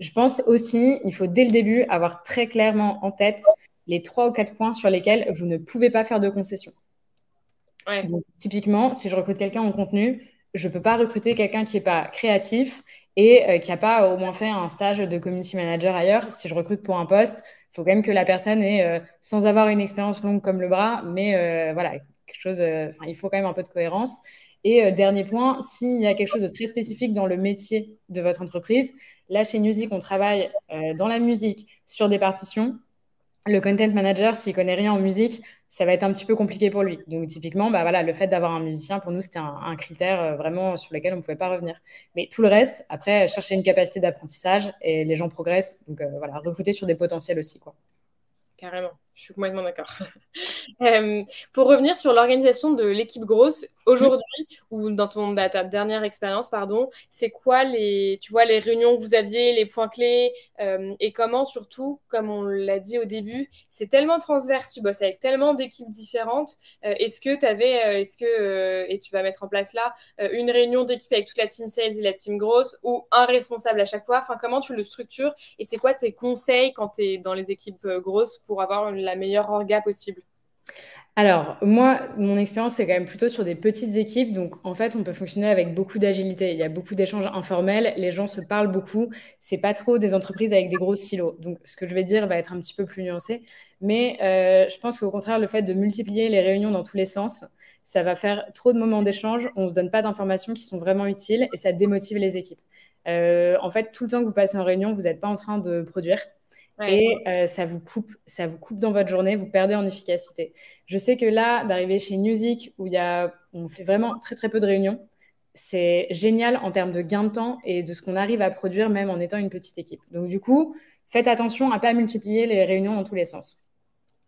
Je pense aussi, il faut dès le début avoir très clairement en tête les trois ou quatre points sur lesquels vous ne pouvez pas faire de concessions. typiquement, si je recrute quelqu'un en contenu, je ne peux pas recruter quelqu'un qui n'est pas créatif et euh, qui n'a pas au moins fait un stage de community manager ailleurs. Si je recrute pour un poste, il faut quand même que la personne ait, euh, sans avoir une expérience longue comme le bras, mais euh, voilà, quelque chose, il faut quand même un peu de cohérence. Et dernier point, s'il y a quelque chose de très spécifique dans le métier de votre entreprise, là chez Music, on travaille dans la musique sur des partitions le content manager, s'il connaît rien en musique, ça va être un petit peu compliqué pour lui. Donc typiquement, bah voilà, le fait d'avoir un musicien pour nous c'était un, critère euh, vraiment sur lequel on ne pouvait pas revenir. Mais tout le reste, après, chercher une capacité d'apprentissage et les gens progressent. Donc euh, voilà, recruter sur des potentiels aussi quoi. Carrément. Je suis complètement d'accord. Euh, pour revenir sur l'organisation de l'équipe grosse, aujourd'hui, ou dans ton, ta dernière expérience, pardon, c'est quoi les, tu vois, les réunions que vous aviez, les points clés, euh, et comment surtout, comme on l'a dit au début, c'est tellement transverse, tu bosses avec tellement d'équipes différentes. Euh, est-ce que tu avais, est-ce que, et tu vas mettre en place là, une réunion d'équipe avec toute la team sales et la team grosse, ou un responsable à chaque fois? Enfin, comment tu le structures Et c'est quoi tes conseils quand tu es dans les équipes grosses pour avoir la meilleure orga possible? Alors, moi, mon expérience, c'est quand même plutôt sur des petites équipes. Donc, en fait, on peut fonctionner avec beaucoup d'agilité. Il y a beaucoup d'échanges informels. Les gens se parlent beaucoup. C'est pas trop des entreprises avec des gros silos. Donc, ce que je vais dire va être un petit peu plus nuancé. Mais euh, je pense qu'au contraire, le fait de multiplier les réunions dans tous les sens, ça va faire trop de moments d'échange. On se donne pas d'informations qui sont vraiment utiles et ça démotive les équipes. Euh, en fait, tout le temps que vous passez en réunion, vous n'êtes pas en train de produire et euh, ça vous coupe, ça vous coupe dans votre journée, vous perdez en efficacité. Je sais que là, d'arriver chez Music où y a, on fait vraiment très très peu de réunions, c'est génial en termes de gain de temps et de ce qu'on arrive à produire même en étant une petite équipe. Donc du coup, faites attention à pas multiplier les réunions dans tous les sens.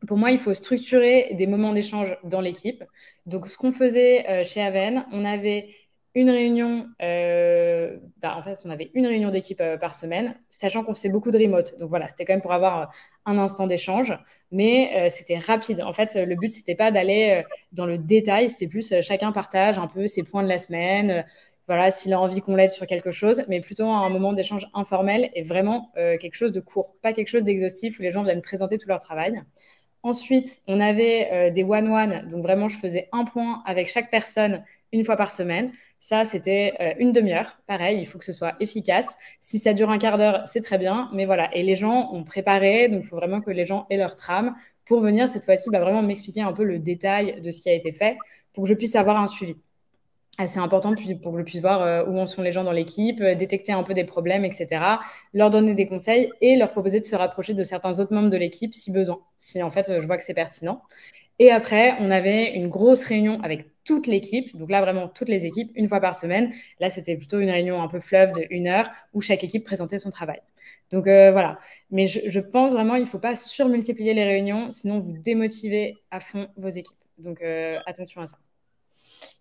Pour moi, il faut structurer des moments d'échange dans l'équipe. Donc, ce qu'on faisait euh, chez Aven, on avait une réunion, euh, bah, en fait, on avait une réunion d'équipe euh, par semaine, sachant qu'on faisait beaucoup de remote. Donc voilà, c'était quand même pour avoir euh, un instant d'échange, mais c'était rapide. En fait, le but, c'était pas d'aller dans le détail, c'était plus chacun partage un peu ses points de la semaine, voilà, s'il a envie qu'on l'aide sur quelque chose, mais plutôt un moment d'échange informel et vraiment quelque chose de court, pas quelque chose d'exhaustif où les gens viennent présenter tout leur travail. Ensuite, on avait des one-one, donc vraiment, je faisais un point avec chaque personne une fois par semaine. Ça, c'était euh, une demi-heure. Pareil, il faut que ce soit efficace. Si ça dure un quart d'heure, c'est très bien. Mais voilà. Et les gens ont préparé, donc il faut vraiment que les gens aient leur trame pour venir cette fois-ci bah, vraiment m'expliquer un peu le détail de ce qui a été fait pour que je puisse avoir un suivi assez important pour que je puisse voir euh, où en sont les gens dans l'équipe, euh, détecter un peu des problèmes, etc., leur donner des conseils et leur proposer de se rapprocher de certains autres membres de l'équipe si besoin, si en fait je vois que c'est pertinent. Et après, on avait une grosse réunion avec toute l'équipe, donc là vraiment toutes les équipes, une fois par semaine. Là, c'était plutôt une réunion un peu fleuve de une heure où chaque équipe présentait son travail. Donc euh, voilà. Mais je, pense vraiment il ne faut pas surmultiplier les réunions, sinon vous démotivez à fond vos équipes. Donc euh, attention à ça.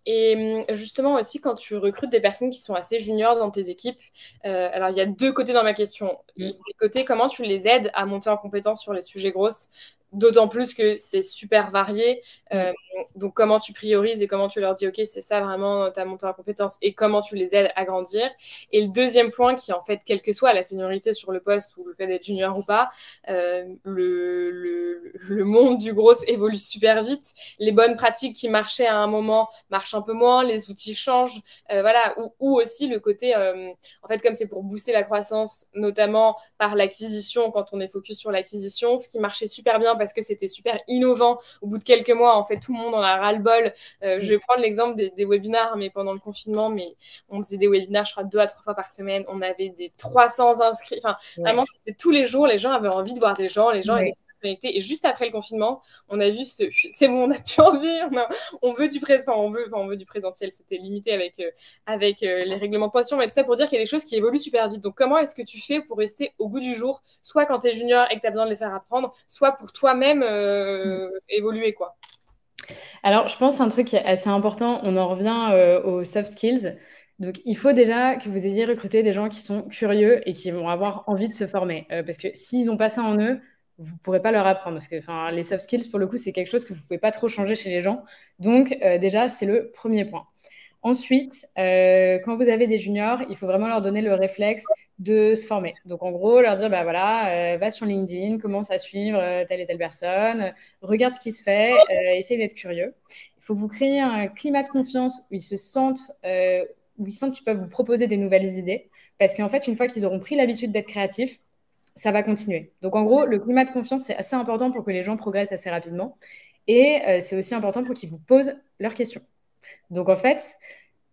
Et hum, justement aussi, quand tu recrutes des personnes qui sont assez juniors dans tes équipes, euh, alors il y a deux côtés dans ma question. C'est le côté comment tu les aides à monter en compétence sur les sujets grosses? D'autant plus que c'est super varié. Euh, donc, comment tu priorises et comment tu leur dis, OK, c'est ça vraiment ta montée en compétence et comment tu les aides à grandir. Et le deuxième point, qui en fait, quelle que soit la seniorité sur le poste ou le fait d'être junior ou pas, euh, le, le, le, monde du gros évolue super vite. Les bonnes pratiques qui marchaient à un moment marchent un peu moins, les outils changent. Euh, voilà. Ou, ou, aussi le côté, euh, en fait, comme c'est pour booster la croissance, notamment par l'acquisition, quand on est focus sur l'acquisition, ce qui marchait super bien parce que c'était super innovant. Au bout de quelques mois, en fait, tout le monde en a ras-le-bol. Euh, je vais prendre l'exemple des, webinars, mais pendant le confinement, mais on faisait des webinars, je crois, deux à trois fois par semaine. On avait des 300 inscrits. Enfin, vraiment, c'était tous les jours. Les gens avaient envie de voir des gens. Les gens étaient et juste après le confinement, on a vu ce, c'est bon, on n'a plus envie, on, veut du présent, on veut, on veut du présentiel. C'était limité avec euh, avec euh, les réglementations, mais tout ça pour dire qu'il y a des choses qui évoluent super vite. Donc comment est-ce que tu fais pour rester au bout du jour, soit quand tu es junior et que tu as besoin de les faire apprendre, soit pour toi-même euh, évoluer quoi? Alors, je pense un truc qui est assez important, on en revient aux soft skills. Donc, il faut déjà que vous ayez recruté des gens qui sont curieux et qui vont avoir envie de se former. parce que s'ils n'ont pas ça en eux, vous ne pourrez pas leur apprendre. Parce que les soft skills, pour le coup, c'est quelque chose que vous ne pouvez pas trop changer chez les gens. Donc, euh, déjà, c'est le premier point. Ensuite, euh, quand vous avez des juniors, il faut vraiment leur donner le réflexe de se former. Donc, en gros, leur dire, bah voilà, euh, va sur LinkedIn, commence à suivre telle et telle personne, regarde ce qui se fait, essaye d'être curieux. Il faut vous créiez un climat de confiance où ils se sentent, où ils sentent qu'ils peuvent vous proposer des nouvelles idées. Parce qu'en fait, une fois qu'ils auront pris l'habitude d'être créatifs, ça va continuer. Donc en gros, le climat de confiance, c'est assez important pour que les gens progressent assez rapidement. Et euh, c'est aussi important pour qu'ils vous posent leurs questions. Donc en fait,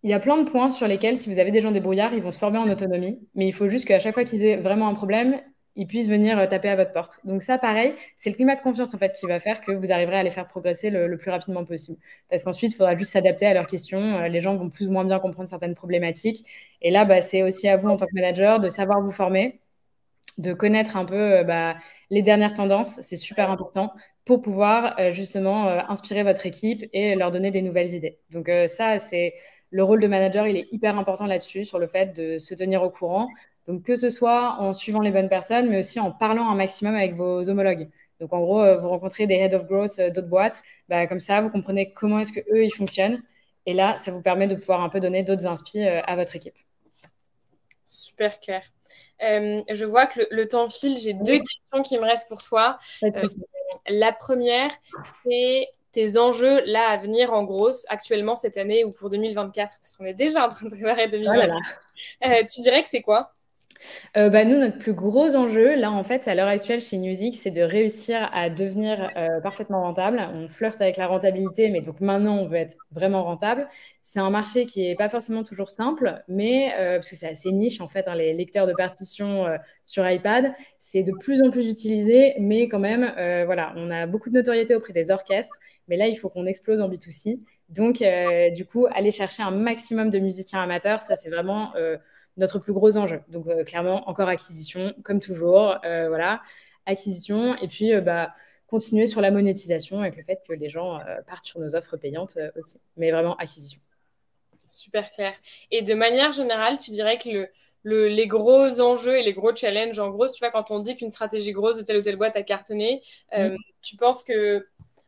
il y a plein de points sur lesquels, si vous avez des gens débrouillards, ils vont se former en autonomie. Mais il faut juste qu'à chaque fois qu'ils aient vraiment un problème, ils puissent venir euh, taper à votre porte. Donc ça, pareil, c'est le climat de confiance en fait qui va faire que vous arriverez à les faire progresser le, plus rapidement possible. Parce qu'ensuite, il faudra juste s'adapter à leurs questions. Euh, les gens vont plus ou moins bien comprendre certaines problématiques. Et là, bah, c'est aussi à vous en tant que manager de savoir vous former de connaître un peu euh, bah, les dernières tendances, c'est super important pour pouvoir euh, justement euh, inspirer votre équipe et leur donner des nouvelles idées. Donc ça, c'est le rôle de manager, il est hyper important là-dessus, sur le fait de se tenir au courant. Donc que ce soit en suivant les bonnes personnes, mais aussi en parlant un maximum avec vos homologues. Donc en gros, vous rencontrez des head of growth d'autres boîtes, bah, comme ça, vous comprenez comment est-ce que eux ils fonctionnent. Et là, ça vous permet de pouvoir un peu donner d'autres inspi à votre équipe. Super clair. Euh, je vois que le, temps file. J'ai deux questions qui me restent pour toi. Euh, la première, c'est tes enjeux là à venir en gros, actuellement cette année ou pour 2024, parce qu'on est déjà en train de préparer 2024. Euh, tu dirais que c'est quoi? Euh, bah, nous, notre plus gros enjeu, là, en fait, à l'heure actuelle chez Music, c'est de réussir à devenir euh, parfaitement rentable. On flirte avec la rentabilité, mais donc maintenant, on veut être vraiment rentable. C'est un marché qui n'est pas forcément toujours simple, mais euh, parce que c'est assez niche, en fait, hein, les lecteurs de partitions sur iPad, c'est de plus en plus utilisé, mais quand même, voilà, on a beaucoup de notoriété auprès des orchestres, mais là, il faut qu'on explose en B2C. Donc, du coup, aller chercher un maximum de musiciens amateurs, ça, c'est vraiment notre plus gros enjeu. Donc euh, clairement, encore acquisition, comme toujours, euh, voilà, acquisition, et puis euh, bah, continuer sur la monétisation avec le fait que les gens partent sur nos offres payantes aussi, mais vraiment acquisition. Super clair. Et de manière générale, tu dirais que le, le, les gros enjeux et les gros challenges, en gros, tu vois, quand on dit qu'une stratégie grosse de telle ou telle boîte a cartonné, mm. tu penses que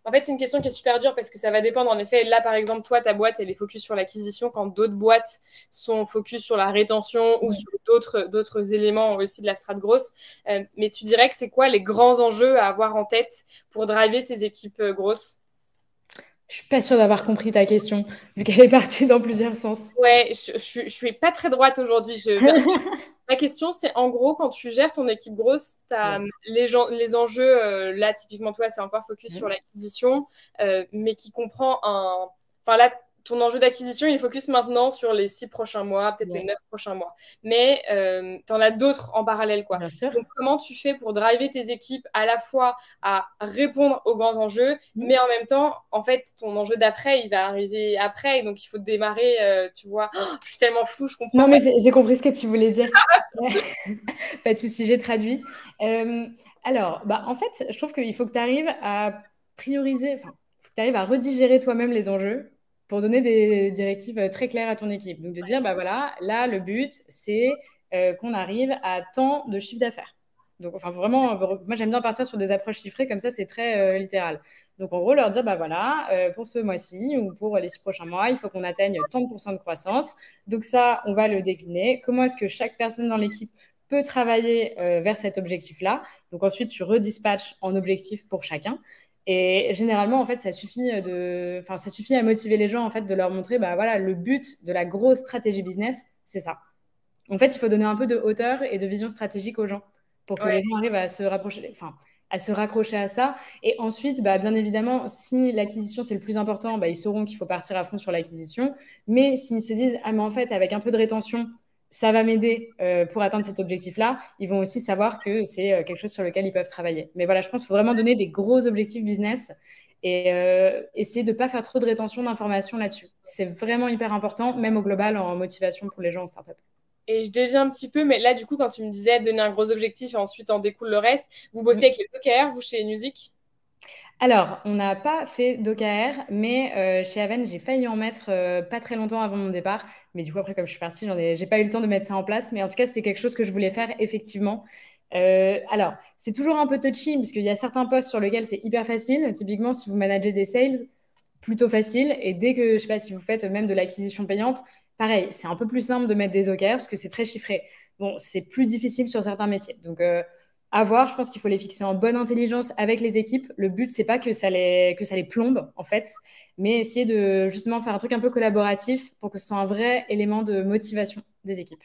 en fait, c'est une question qui est super dure parce que ça va dépendre. En effet, là, par exemple, toi, ta boîte, elle est focus sur l'acquisition quand d'autres boîtes sont focus sur la rétention ou sur d'autres, d'autres éléments aussi de la strate grosse. Euh, mais tu dirais que c'est quoi les grands enjeux à avoir en tête pour driver ces équipes euh, grosses? Je suis pas sûre d'avoir compris ta question, vu qu'elle est partie dans plusieurs sens. Ouais, je, je, suis pas très droite aujourd'hui. Je... Ma question, c'est en gros, quand tu gères ton équipe grosse, as les, gens, les enjeux, euh, là, typiquement, toi, c'est encore focus sur l'acquisition, euh, mais qui comprend un. Enfin, là, ton enjeu d'acquisition, il focus maintenant sur les six prochains mois, peut-être les neuf prochains mois. Mais euh, tu en as d'autres en parallèle. Quoi. Bien sûr. Donc, comment tu fais pour driver tes équipes à la fois à répondre aux grands enjeux, mmh. mais en même temps, en fait, ton enjeu d'après, il va arriver après. Donc, il faut démarrer, euh, tu vois. Oh, je suis tellement flou, je comprends. Non, mais j'ai compris ce que tu voulais dire. pas de souci, j'ai traduit. Euh, alors, bah, en fait, je trouve qu'il faut que tu arrives à prioriser, enfin, il faut que tu arrives à redigérer toi-même les enjeux pour donner des directives euh, très claires à ton équipe. Donc de dire, bah voilà, là, le but, c'est euh, qu'on arrive à tant de chiffre d'affaires. Donc, enfin, vraiment, moi, j'aime bien partir sur des approches chiffrées, comme ça, c'est très euh, littéral. Donc, en gros, leur dire, bah voilà, pour ce mois-ci ou pour les six prochains mois, il faut qu'on atteigne tant de pourcents de croissance. Donc, ça, on va le décliner. Comment est-ce que chaque personne dans l'équipe peut travailler vers cet objectif-là? Donc, ensuite, tu redispatches en objectif pour chacun. Et généralement, en fait, ça suffit de, enfin, ça suffit à motiver les gens, en fait, de leur montrer, bah voilà, le but de la grosse stratégie business, c'est ça. En fait, il faut donner un peu de hauteur et de vision stratégique aux gens pour que les gens arrivent à se rapprocher, enfin, à se raccrocher à ça. Et ensuite, bah, bien évidemment, si l'acquisition c'est le plus important, bah, ils sauront qu'il faut partir à fond sur l'acquisition. Mais s'ils se disent, ah mais en fait, avec un peu de rétention, ça va m'aider euh, pour atteindre cet objectif-là, ils vont aussi savoir que c'est euh, quelque chose sur lequel ils peuvent travailler. Mais voilà, je pense qu'il faut vraiment donner des gros objectifs business et euh, essayer de ne pas faire trop de rétention d'informations là-dessus. C'est vraiment hyper important, même au global, en motivation pour les gens en startup. Et je déviens un petit peu, mais là, du coup, quand tu me disais donner un gros objectif et ensuite en découle le reste, vous bossez avec les OKR, vous, chez Music alors, on n'a pas fait d'OKR, mais euh, chez Aven, j'ai failli en mettre euh, pas très longtemps avant mon départ. Mais du coup, après, comme je suis partie, j'en ai, j'ai pas eu le temps de mettre ça en place. Mais en tout cas, c'était quelque chose que je voulais faire effectivement. alors, c'est toujours un peu touchy parce qu'il y a certains postes sur lesquels c'est hyper facile. Typiquement, si vous managez des sales, plutôt facile. Et dès que, je sais pas, si vous faites même de l'acquisition payante, pareil, c'est un peu plus simple de mettre des OKR parce que c'est très chiffré. Bon, c'est plus difficile sur certains métiers. Donc, à voir, je pense qu'il faut les fixer en bonne intelligence avec les équipes. Le but, c'est pas que ça les que ça les plombe en fait, mais essayer de justement faire un truc un peu collaboratif pour que ce soit un vrai élément de motivation des équipes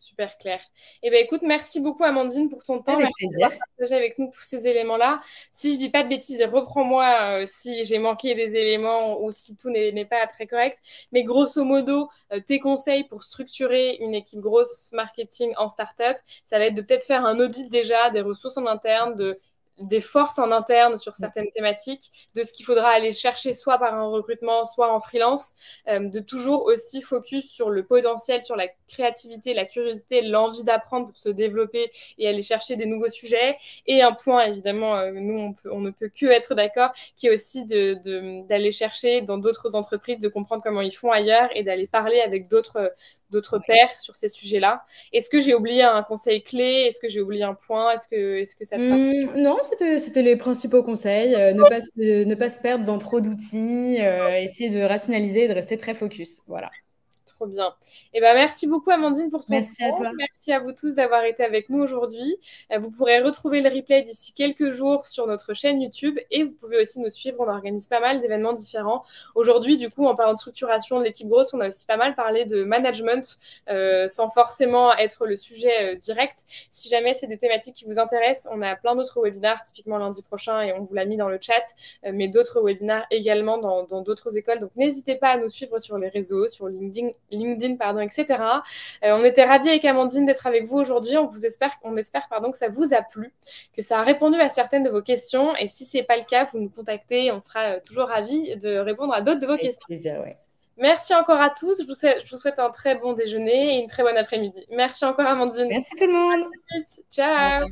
super clair. Eh bien, écoute, merci beaucoup, Amandine, pour ton temps. Avec merci d'avoir partagé avec nous tous ces éléments-là. Si je dis pas de bêtises, reprends-moi euh, si j'ai manqué des éléments ou si tout n'est pas très correct. Mais grosso modo, euh, tes conseils pour structurer une équipe grosse marketing en startup, ça va être de peut-être faire un audit déjà des ressources en interne, de des forces en interne sur certaines thématiques, de ce qu'il faudra aller chercher soit par un recrutement, soit en freelance, euh, de toujours aussi focus sur le potentiel, sur la créativité, la curiosité, l'envie d'apprendre pour se développer et aller chercher des nouveaux sujets. Et un point, évidemment, euh, nous, on, peut, on, ne peut que être d'accord, qui est aussi d'aller de, d'aller chercher dans d'autres entreprises, de comprendre comment ils font ailleurs et d'aller parler avec d'autres d'autres pairs sur ces sujets-là. Est-ce que j'ai oublié un conseil clé? Est-ce que j'ai oublié un point? Est-ce que, est -ce que ça te mmh, Non, c'était les principaux conseils. Euh, ne, pas se, ne, pas se, perdre dans trop d'outils, euh, essayer de rationaliser et de rester très focus. Voilà bien. Et eh ben, merci beaucoup, Amandine, pour ton merci temps. À toi. Merci à vous tous d'avoir été avec nous aujourd'hui. Euh, vous pourrez retrouver le replay d'ici quelques jours sur notre chaîne YouTube et vous pouvez aussi nous suivre. On organise pas mal d'événements différents. Aujourd'hui, du coup, en parlant de structuration de l'équipe grosse, on a aussi pas mal parlé de management euh, sans forcément être le sujet euh, direct. Si jamais c'est des thématiques qui vous intéressent, on a plein d'autres webinaires, typiquement lundi prochain, et on vous l'a mis dans le chat, mais d'autres webinaires également dans d'autres écoles. Donc, n'hésitez pas à nous suivre sur les réseaux, sur LinkedIn, LinkedIn, pardon, etc. Euh, on était ravis avec Amandine d'être avec vous aujourd'hui. On vous espère, on espère pardon que ça vous a plu, que ça a répondu à certaines de vos questions. Et si c'est pas le cas, vous nous contactez. On sera euh, toujours ravis de répondre à d'autres de vos questions. Merci encore à tous. Je vous, souhaite, je vous, souhaite, un très bon déjeuner et une très bonne après-midi. Merci encore, Amandine. Merci tout le monde. Ciao.